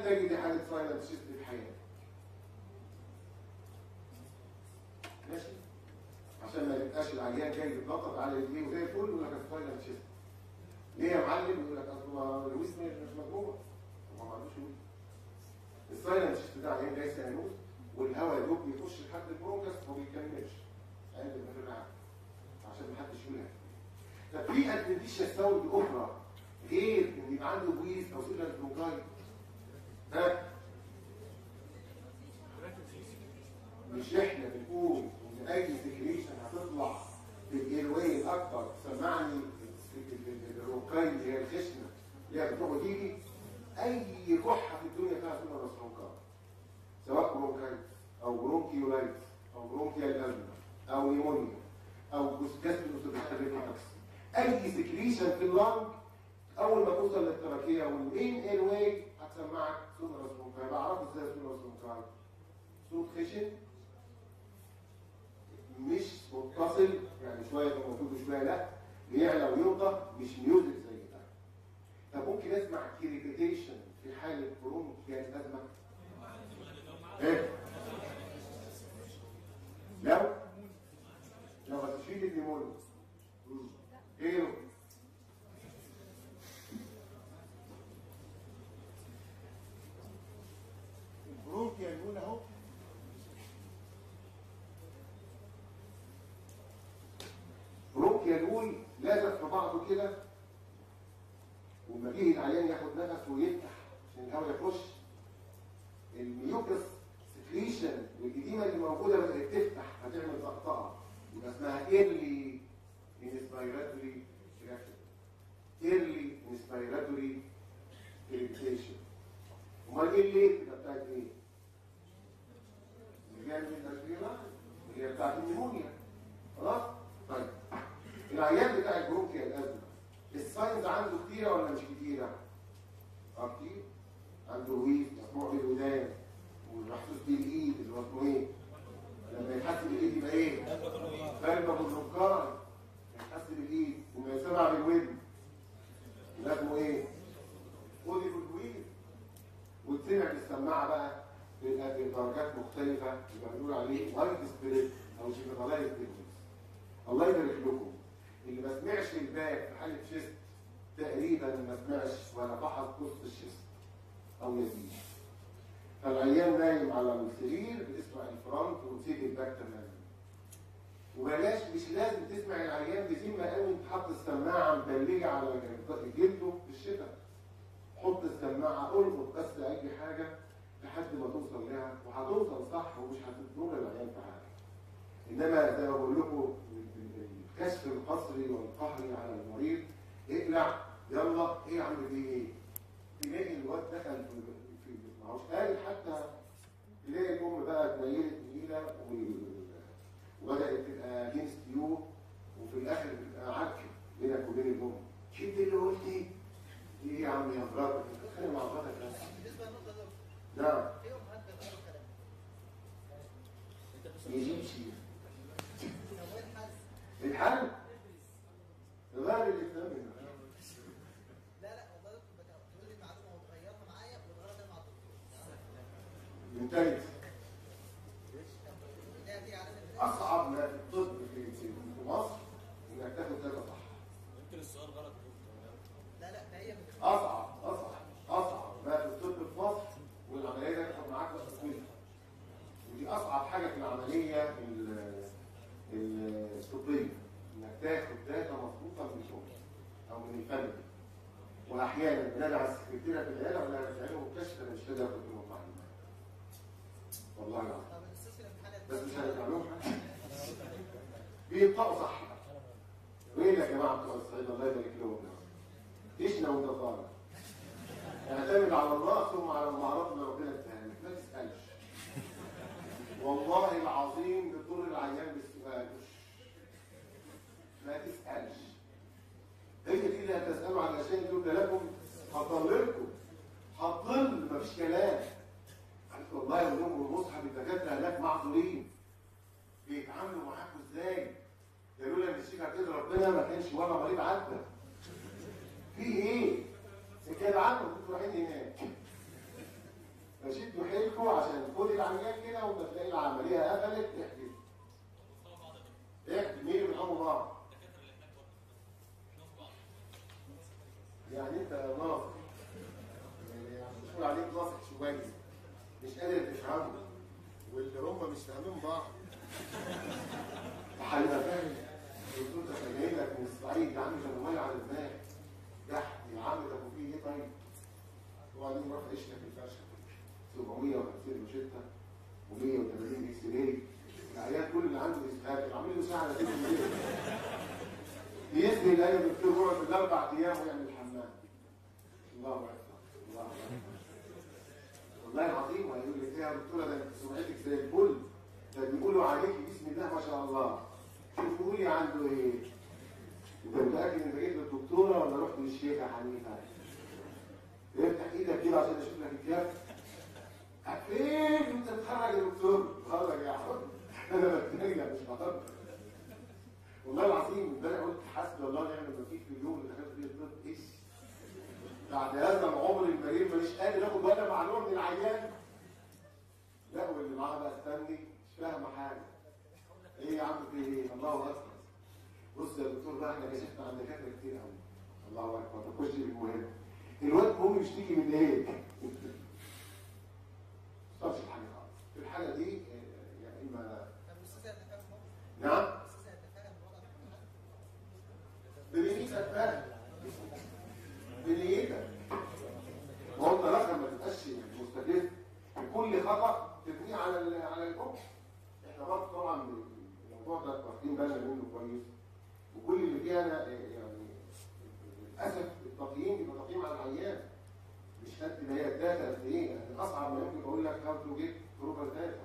لم تجد حالة سايلنسيست في الحياة. ماشي؟ عشان ما يبقاش العيان جاي يتنطط على رجليه وزي الفل يقول لك سايلنسيست ليه يا معلم؟ يقول لك أصل لويس مش مجموعة. هو ما عندوش السايلنت شيفت ده عيان جاي سانوس والهواء دوب يخش لحد البرونكس وما بيكملش. قلب المناعة عشان ما حدش يقول طب في ادفنتيشيا ساوند أخرى غير إن يبقى عنده بويز أو سيجنال بروكايت ها مش إحنا بنقول إن أي سكريشن هتطلع في الجلوية الاكبر سمعني. الرقاية اللي هي الخشنة. اللي هي بتروح وتيجي. أي كحة في الدنيا فيها تبقى مسحوقه سواء برونكايت أو برونكيولايت أو برونكيال ازمة أو نيمونيا أو جاستروس أي secretion في ال lung أول ما توصل لل trachea وال main airway هتسمعك. صوت coarse rhonchi بعرفه إزاي صوت coarse rhonchi صوت خشن. مش متصل. يعني شوية يبقى موجود وشويه لا بيعلى ويوطى مش musical زي ده طب ممكن اسمع crepitation في حاله bronchial asthma إيه لو. لو هتشيل الليمون إيه البرونكيال يقول اهو. برونكيال يقول لازق في بعضه كده ولما يجي العيان ياخد نفس ويفتح عشان الهواء يخش. ال mucus secretion وال edema اللي موجودة بدأت تفتح هتعمل تقطعة يبقى اسمها early inspiratory crepitation early inspiratory crepitation امال إيه ال late ده بتاعت إيه؟ جاية من التشبيره اللي هي بتاعت ال pneumonia خلاص؟ طيب العيان بتاع ال bronchial asthma ال signs عنده كتيره ولا مش كتيره؟ آه كتير عنده ويف مسموع بالودان والمحسوس بالايد اللي هو اسمه إيه؟ لما يحس بالايد يبقى إيه؟ palpable rhonchi يحس بالايد وما يسمع بالودن يبقى اسمه إيه؟ audible wheeze وتسمع بالسماعه بقى بيبقى بدرجات مختلفة يبقى بنقول عليه widespread أو generalized diffuse الله يبارك لكم. اللي ما سمعش ال back في حالة chest تقريبا ما سمعش ولا فحص قصه ال chest. أو يزيد فالعيان نايم على السرير بتسمع ال front وتسيب ال back تماما وبلاش مش لازم تسمع العيان بذمه قوي. تحط السماعة مبلجة على جلده في الشتاء. حط السماعة اربط بس اي حاجة. لحد ما توصل لها وهتوصل صح ومش هتضر العيان في حاجة إنما زي ما بقول لكم الكشف القصري والقهري على المريض اقلع يلا إيه يا عم في إيه؟ تلاقي الواد دخل في في معهوش قال حتى تلاقي الأم بقى اتنيلت نيلة وبدأت تبقى جنس يو وفي الآخر بتبقى عك بينك وبين الأم شفت اللي قلتي؟ إيه يا عم يا مراتك؟ بتتخانق مع مراتك بس دي نعم. الحل؟ غير لا لا والله دكتور بت- تقول لي معلومه وتغيرها معايا وتغيرها مع الدكتور علامه أصعب ما في الطب في مصر إنك تاخد داتا صح. يمكن السؤال غلط. لا لا ده هي أصعب اصعب ما في الطب في مصر والعملية دي تاخد معاك طويل ودي أصعب حاجة في العملية ال- ال- الطبيه إنك تاخد داتا مظبوطة من الشغل أو من الفن. وأحيانا بنادى على السكرتيره في العيادة ولا بتعملوا كشف أنا مش قادر اخد منهم معلومات والله العظيم في بس مش هنتعلمهم حاجة بينطقوا صح. وين يا جماعة بتوع الصعيد؟ الله يبارك لهم. عيشنا وانت طالع اعتمد على الله ثم على المعروف اللي ربنا تسالش *laughs* والله العظيم بتضر العيان بالسؤال ما تسألش هي دي اللي هتسالوا عن الاشياء اللي قلنا لكم هتضللكم هتضل مفيش كلام والله اليوم والمصحف الدكاترة هناك معذورين بيتعاملوا معاكم إزاي؟ ده لولا إن الشيخ عبد ربنا ما كانش ولا مريض عدى. في إيه؟ كده عنه كنتوا رايحين هناك. فشدوا حيلكم عشان خد العمليات كده وما تلاقي العملية قفلت. احكي. احكي. مين بيحبوا بعض؟ يعني انت ناصح يعني مش عليك ناصح شوية مش قادر تفهمه. واللي هم مش فاهمين بعض. هيبقى فاهم الدكتور ده جاي لك من الصعيد يا عم ده الميه على دماغك تحت يا عم ده فيه إيه طيب؟ وبعدين راح قشنا في الفرشه 750 روشته و180 إكس راي. العيال كل اللي عنده اسهال عاملين له ساعه بيسمي الايه الدكتور يقعد بالاربع أيام ويعمل الحمام الله أكبر الله أكبر. والله العظيم وهيقول لك إيه يا دكتورة ده أنت سمعتك زي الفل. ده بيقولوا عليك بسم الله ما شاء الله. شوفوا لي عنده إيه؟ أنت متأكد انت جيت للدكتورة ولا رحت للشيخة حنيفة؟ افتح إيدك كده عشان أشوف لك الكاف فين أنت بتخرج يا دكتور. خرج يا حب *laughs* أنا بتنجح مش بهزر والله العظيم امبارح قلت حسبي الله ونعم الوكيل في اليوم اللي دخلت فيه الطب. إيش؟ بعد هذا العمر المرير مانيش قادر اخد ولا معلومة من العيان. لا واللي معاه بقى استني مش فاهمة حاجة. إيه يا عم في إيه؟ الله أكبر. بص يا دكتور بقى إحنا كشفنا عن دكاترة كتير قوي الله أكبر. تخش بالمهم الواد هو بيشتكي من إيه؟ *laughs* مش حاجة خالص في الحاله دي آه، يا هيتفاهم برضه؟ نعم؟ بنيتك بقى بنيتك ما هو انت رقم ما تبقاش مستفز كل خطأ تبنيه على على الحكم. إحنا برضه طبعا الموضوع ده واخدين بالنا منه كويس. وكل اللي فيها أنا يعني للأسف التقييم بيبقى تقييم على العيان. قد ما هي ال data قد إيه يعني أصعب ما يمكن أقول لك how to get proper data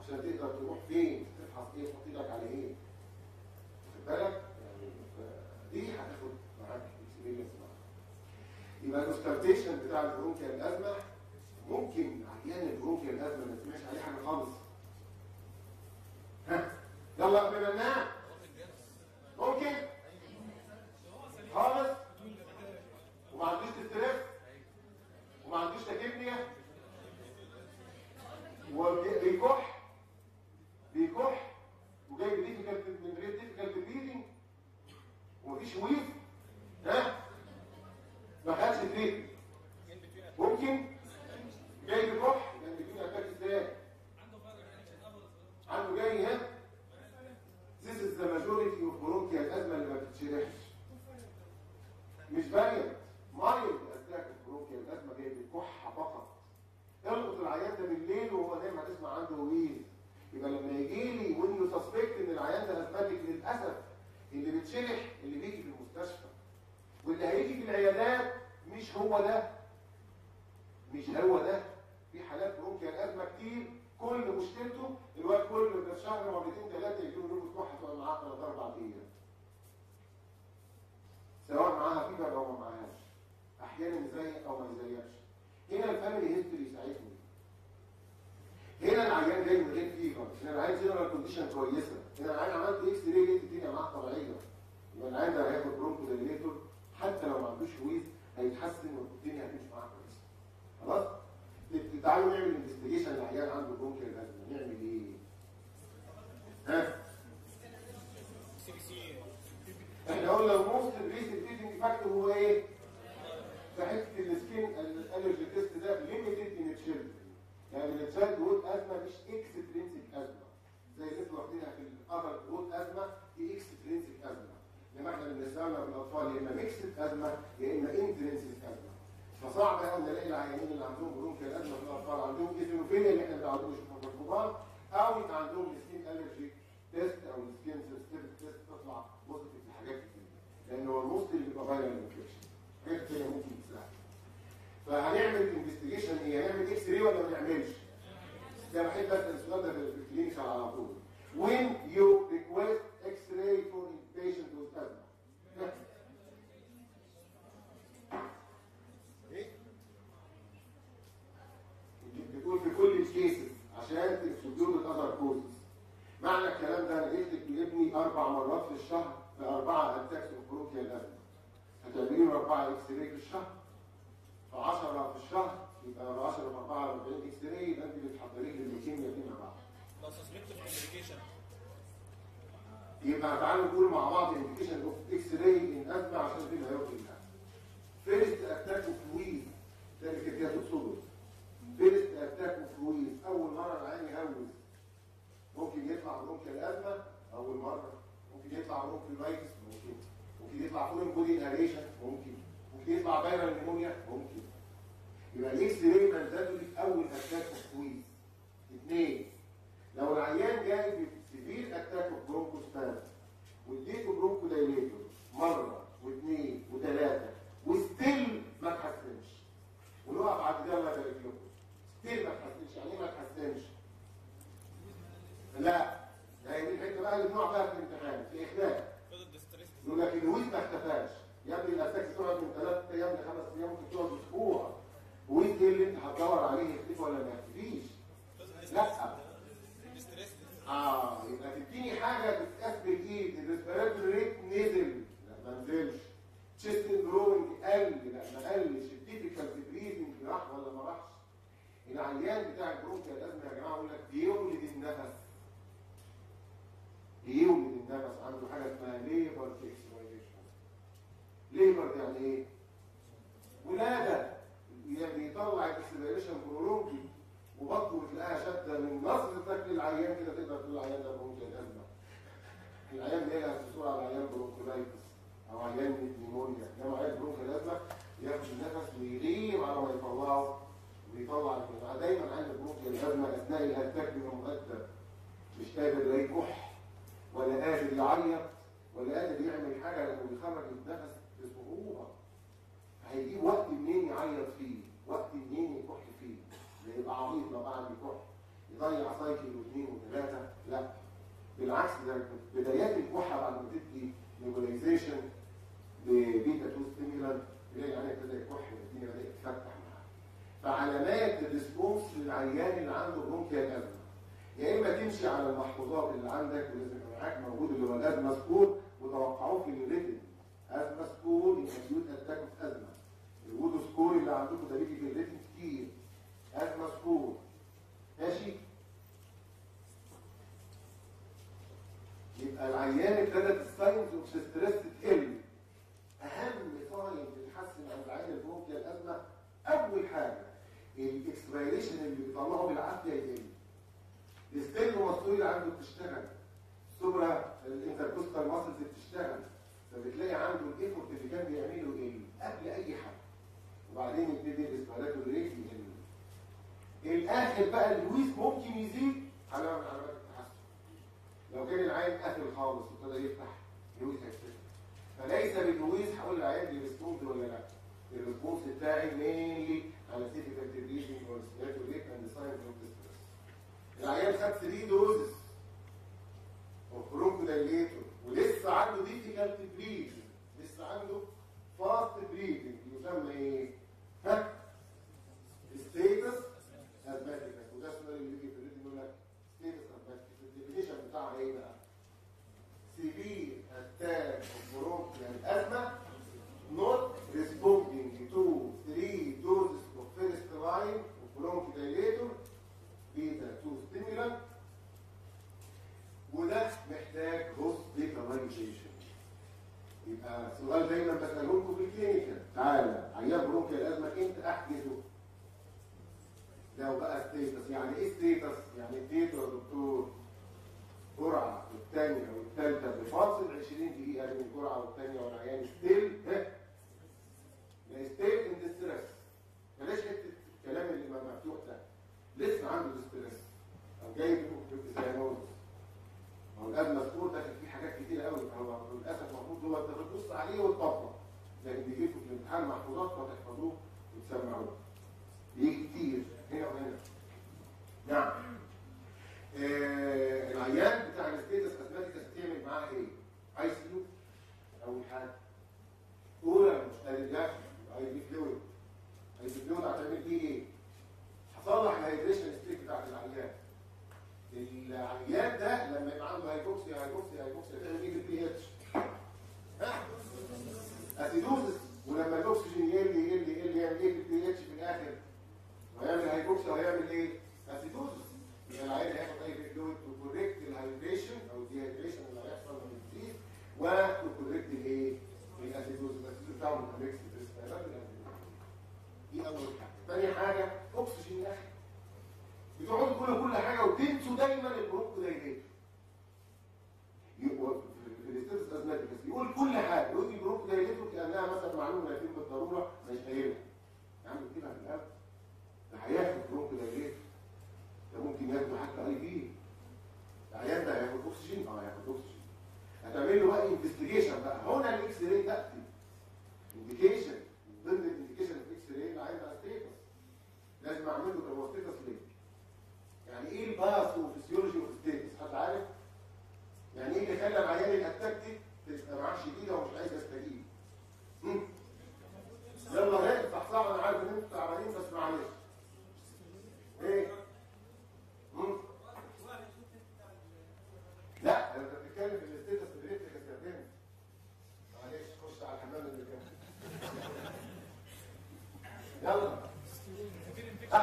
عشان تقدر تروح فين تفحص إيه تحط إيدك على إيه. واخد بالك؟ يعني دي هتاخد معاك experience يبقى ال auscultation بتاع ال bronchial asthma ممكن عيان ال bronchial asthma ما تسمعش عليه حاجة خالص. ها؟ يلا قبل ما ننام ممكن؟ خالص؟ وما distressed وما عندوش tachypnea وبيكح بيكح وجاي ب difficult من غير difficult breathing ومفيش ويف ها؟ ما خدش treatment ممكن؟ جاي بكح يعني بيجي attack إزاي؟ عنده جاي ها؟ This is the majority of bronchial الازمه اللي ما بتتشرحش. مش باين. mild attack bronchial asthma جاي بكحه فقط. اربط العيان ده بالليل وهو نايم هتسمع عنده wheeze يبقى لما يجي لي you suspect إن العيان ده asthmatic للأسف اللي بيتشرح اللي بيجي في المستشفى. واللي هيجي في العيادات مش هو ده. مش هو ده. في حالات bronchial asthma كتير. كل مشكلته الواد كل في الشهر مرتين ثلاثة يجيله نوبه كحه تقعد معاه ثلاث أربع أيام سواء معاها fever أو ما معاهاش أحيانا يزيق أو ما يزيقش هنا через 300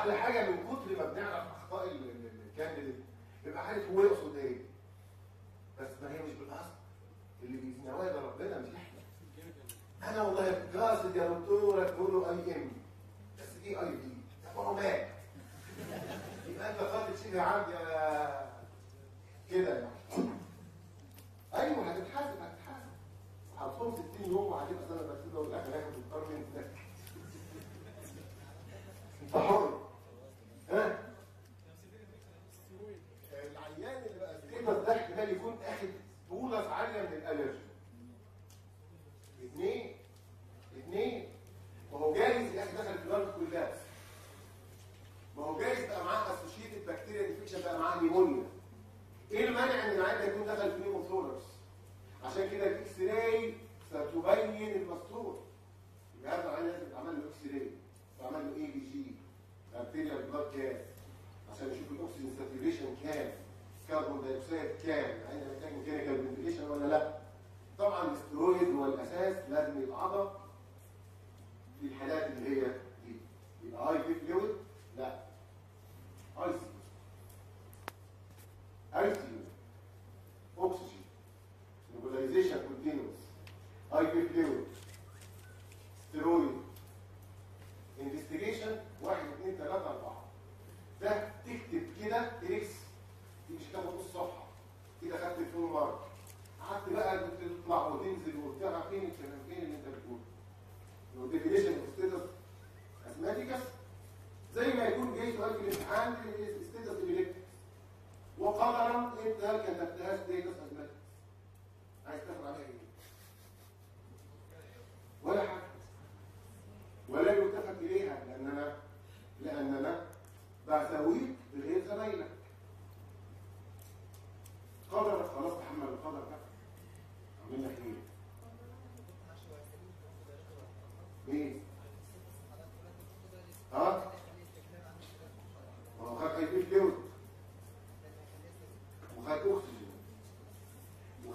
على حاجة من كتر ما بنعرف أخطاء الكلام دي يبقى عارف هو يقصد إيه؟ بس ما هي مش بالأصل. اللي بيزنوها يعني ده ربنا مش إحنا. أنا والله قاصد يا دكتور تقول له اي ام بس دي اي دي طب مات. يبقى أنت خاطر شبه عبد يا كده يعني. أيوه هتتحاسب هتتحاسب. هتقوم 60 يوم وهتبقى سنة مكتوبه والاخر هياخد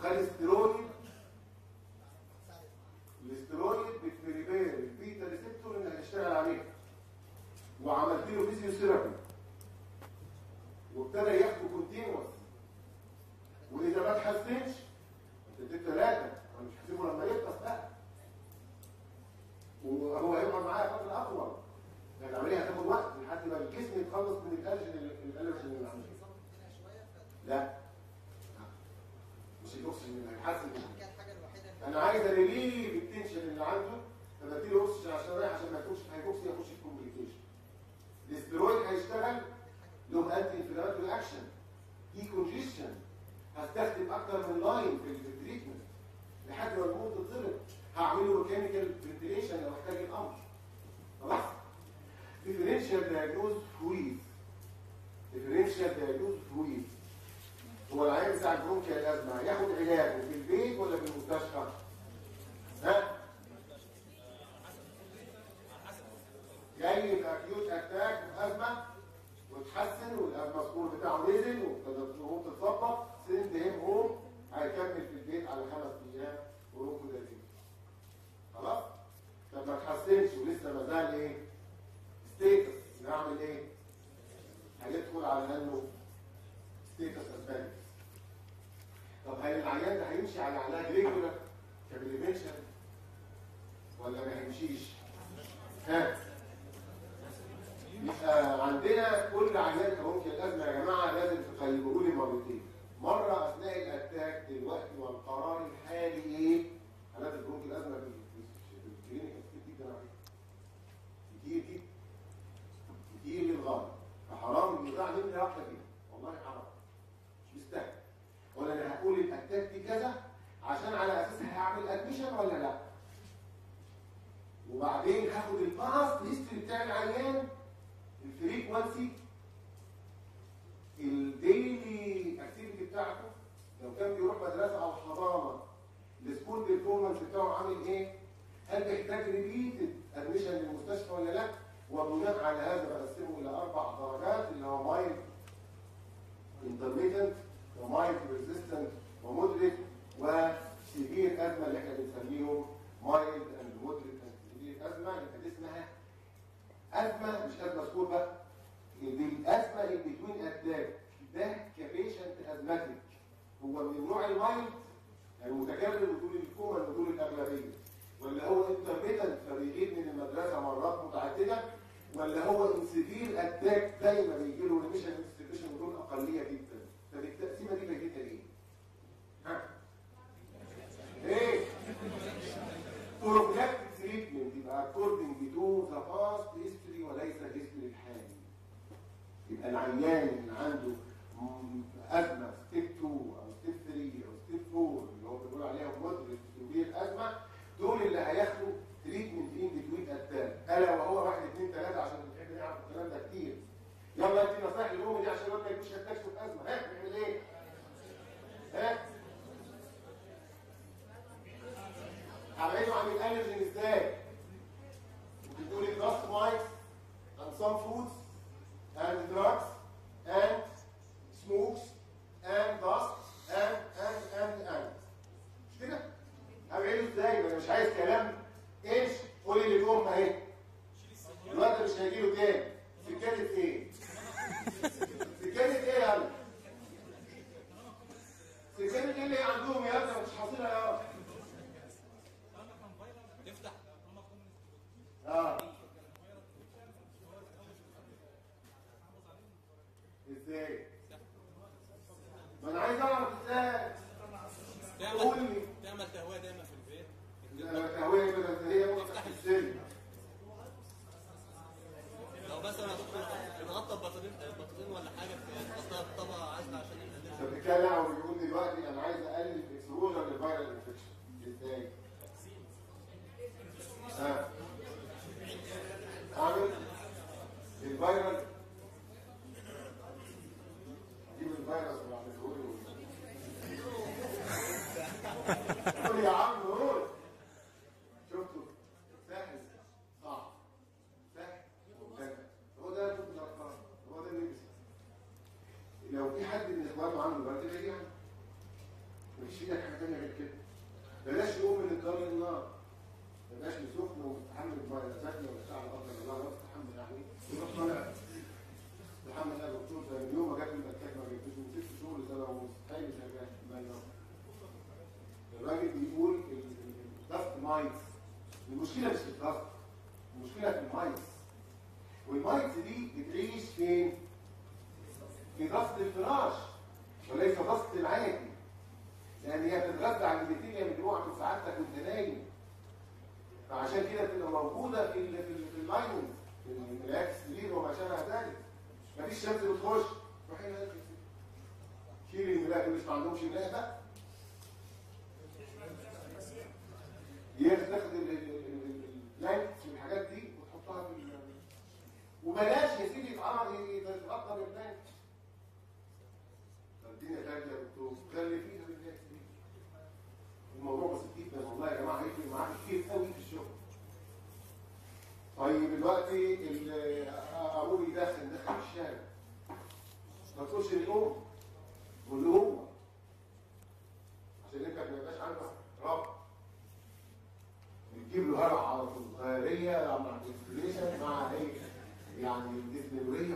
Eucharist, the China, and I لو كان بيروح مدرسة على الحضانه ال school performance بتاعه عامل إيه؟ هل بيحتاج repeated admission للمستشفى ولا لأ؟ وبناء على هذا بقسمه إلى أربع درجات اللي هو mild intermittent و mild persistent و moderate و severe asthma اللي إحنا بنسميهم mild and moderate and severe asthma اللي دي اسمها asthma مش asthma score بقى الازمه ان بتوين اتاك ده كبيشنت ازماتيك هو من نوع المايند يعني متجرد بدون الكومن بدون الأغلبية ولا هو انترميتنت فبيغيب من المدرسة مرات متعددة ولا هو انسيفير اتاك دايما بيجي له ريميشن انستيبيشن ودول أقلية جدا طب التقسيمة دي بجيتها ليه؟ ها؟ إيه؟ بروفلاكتيك تريتمنت يبقى اكوردنج تو ذا باست هيستوري وليس هيستوري الحالي يبقى العيان اللي عنده أزمة ستيب 2 كور اللي هو بنقول عليها مدرس تنبيه الازمه دول اللي هياخدوا تريتمنت ان بتوين اتان ألا وهو واحد اثنين ثلاثة عشان بنحب نعرف الكلام ده كتير يلا انت نصائح الام دي عشان الواد ما يجيش يكتشف الأزمة ها بنعمل إيه؟ ها؟ هبعده عن الالرجين إزاي؟ بتقولي dust mites and some foods and drugs and smokes and dust and and and and مش كده؟ هبعده إزاي؟ ما أنا مش عايز كلام إيش؟ قولي لي الأم أهي الوقت مش هيجيله تاني سكانة إيه؟ سكانة إيه يا ابني؟ سكانة إيه اللي عندهم يا ابني مش حاصلها يا ابني؟ تفتح آه إزاي؟ ما أنا عايز أعرف إزاي. قول لي. تعمل تهوية دايما في البيت. القهوه كده هي مفتاح السن لو مثلا هتدخل تتغطى ببطاطين بطاطين ولا حاجة تحطها في طبق عازله عشان أنت بتتكلم أو بيقول دلوقتي أنا عايز أقلل الإكسبوجر للفيرال انفكشن إزاي؟ أعمل الفيرال اللي قول يا عم قول شفتوا سهل صعب سهل هو ده شوف الارقام هو ده اللي لو في حد من اخوانه عنده برد يعني مفيش في إيدك حاجة غير كده بلاش يقوم من الدار للنار بلاش سخن وتحمل فيروسات ولا ساعه الأرض الله لا تتحمل يعني يروح طالع تحمل يا دكتور ده اليوم ما جات لي المكان ما جبتوش من ما ينفع الراجل بيقول الضغط مايز المشكلة مش في الضغط المشكلة في المايز والمايز دي بتعيش فين؟ في ضغط الفراش وليس ضغط العادي لأن هي بتتغذى على اللي جوه في سعادتك وانت نايم فعشان كده بتبقى موجودة في في, ال في اللايننج في الملاك السرير وما مفيش شمس بتخش الملاك اللي مش ما عندهمش بقى ياخد البلانكس والحاجات دي وتحطها في وبلاش يا سيدي يتعرض يتغطى بالبلانك الدنيا دكتور. خلي فيها بالناس دي. الموضوع بسيط جدا والله يا جماعة هيفرق معاك كتير قوي في الشغل. طيب دلوقتي ابوه يدخن دخل في الشارع. ما تقولش للام هو عشان انت ما يبقاش عندك رب. بتجيب له هرع على طول. غيريه مع الإنفليشن مع إيه؟ يعني الديسبلوريه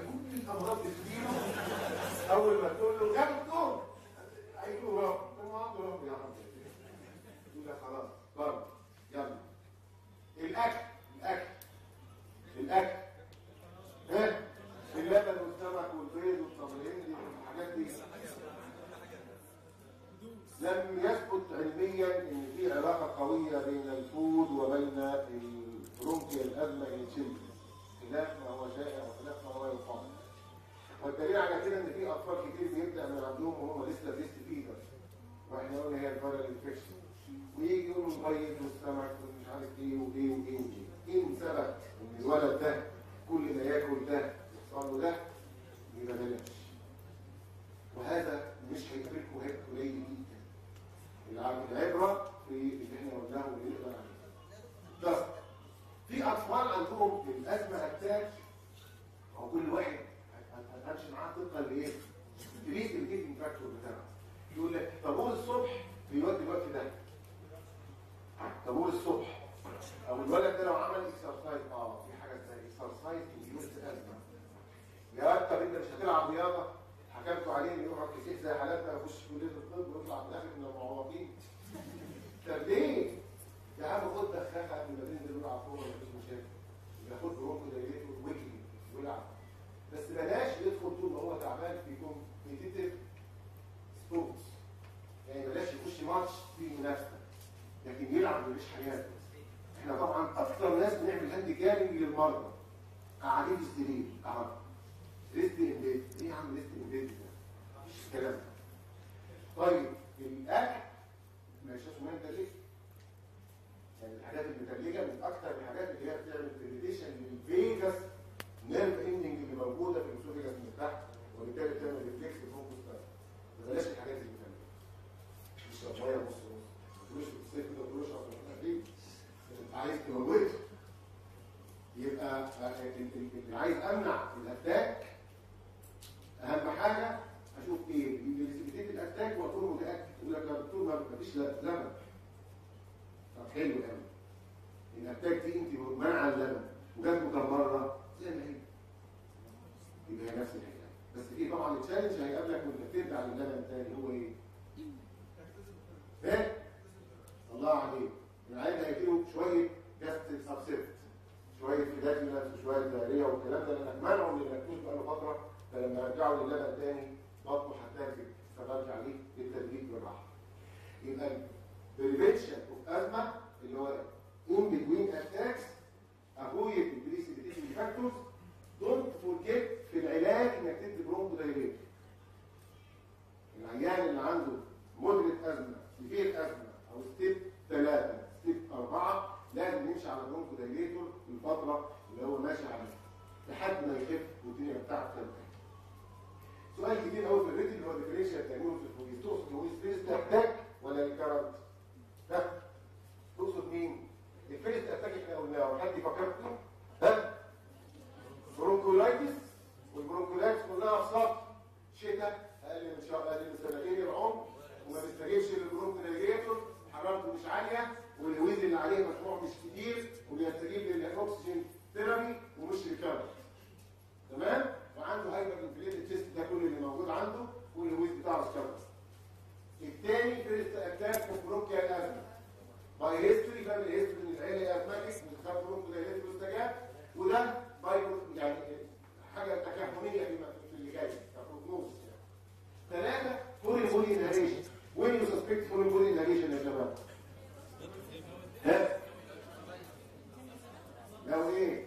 ناوي إيه؟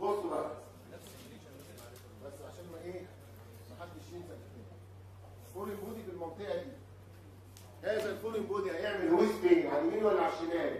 بصوا بقى. بس عشان ما إيه؟ ما حدش ينسى ال foreign body في المنطقة دي. هذا ال foreign body هيعمل ويست على اليمين ولا على الشمال؟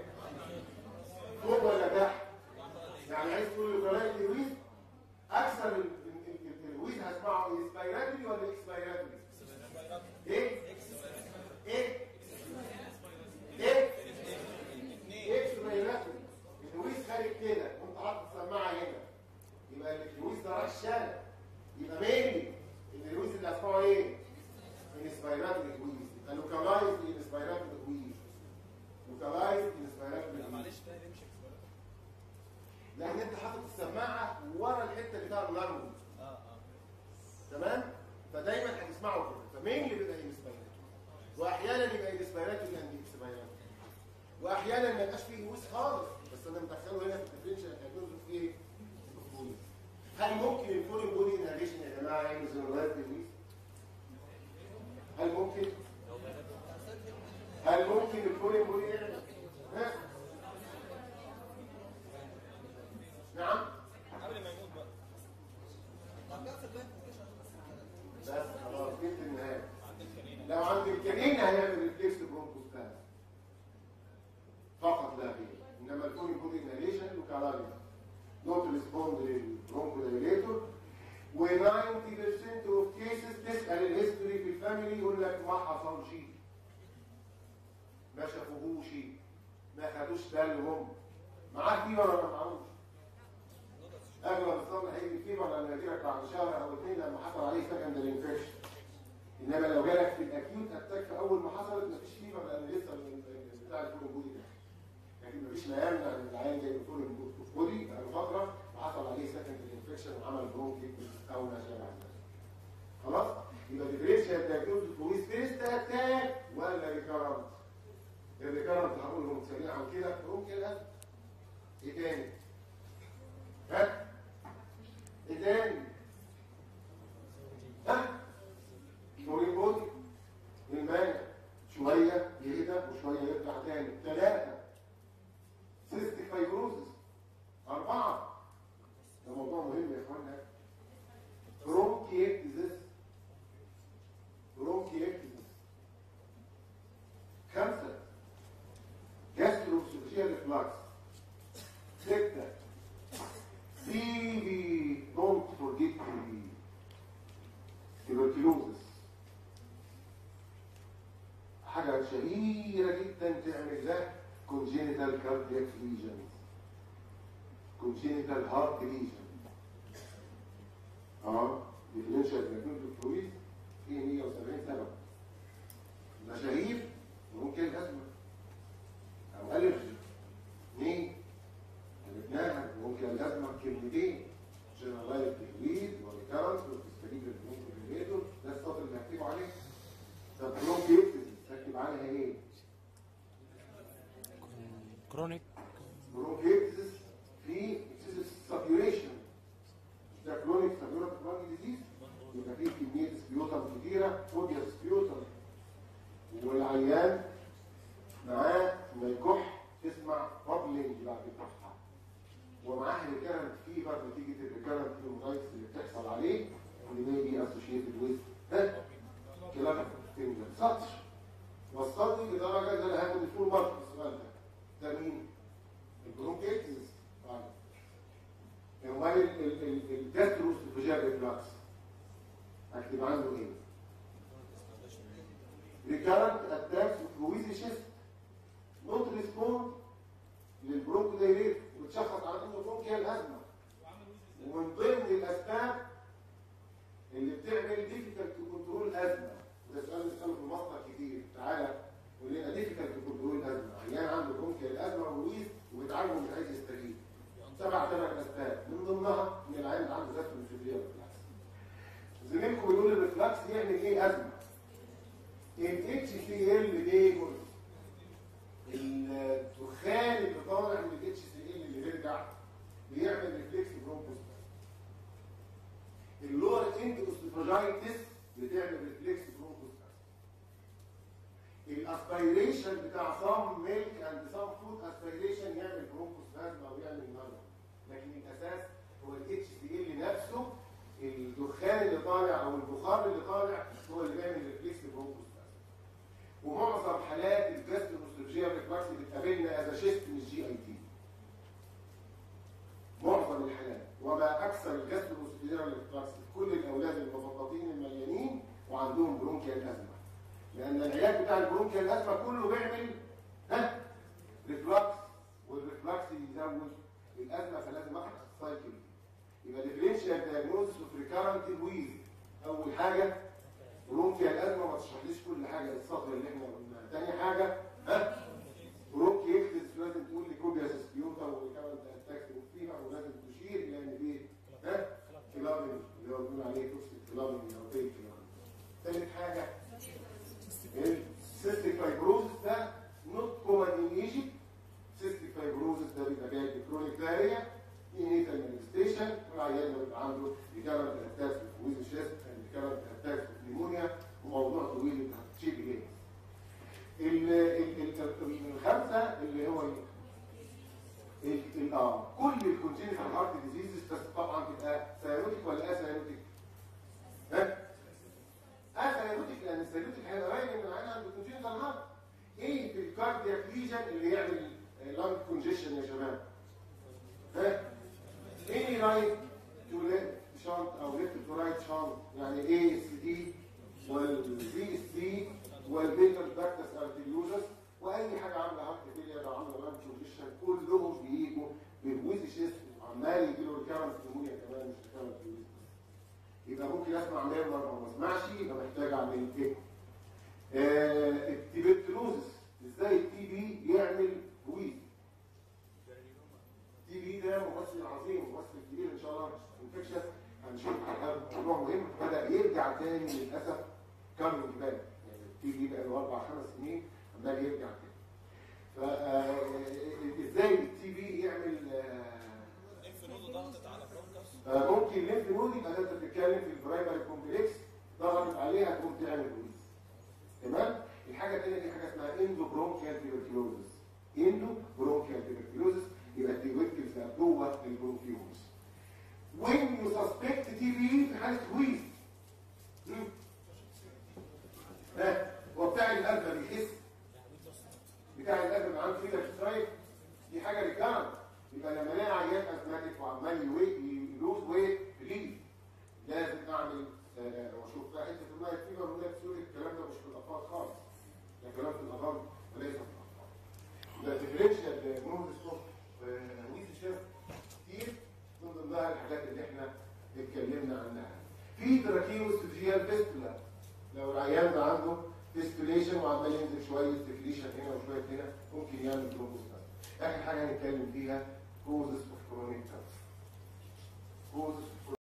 وكلينيكال هارت ليجن attacks of wheezy chest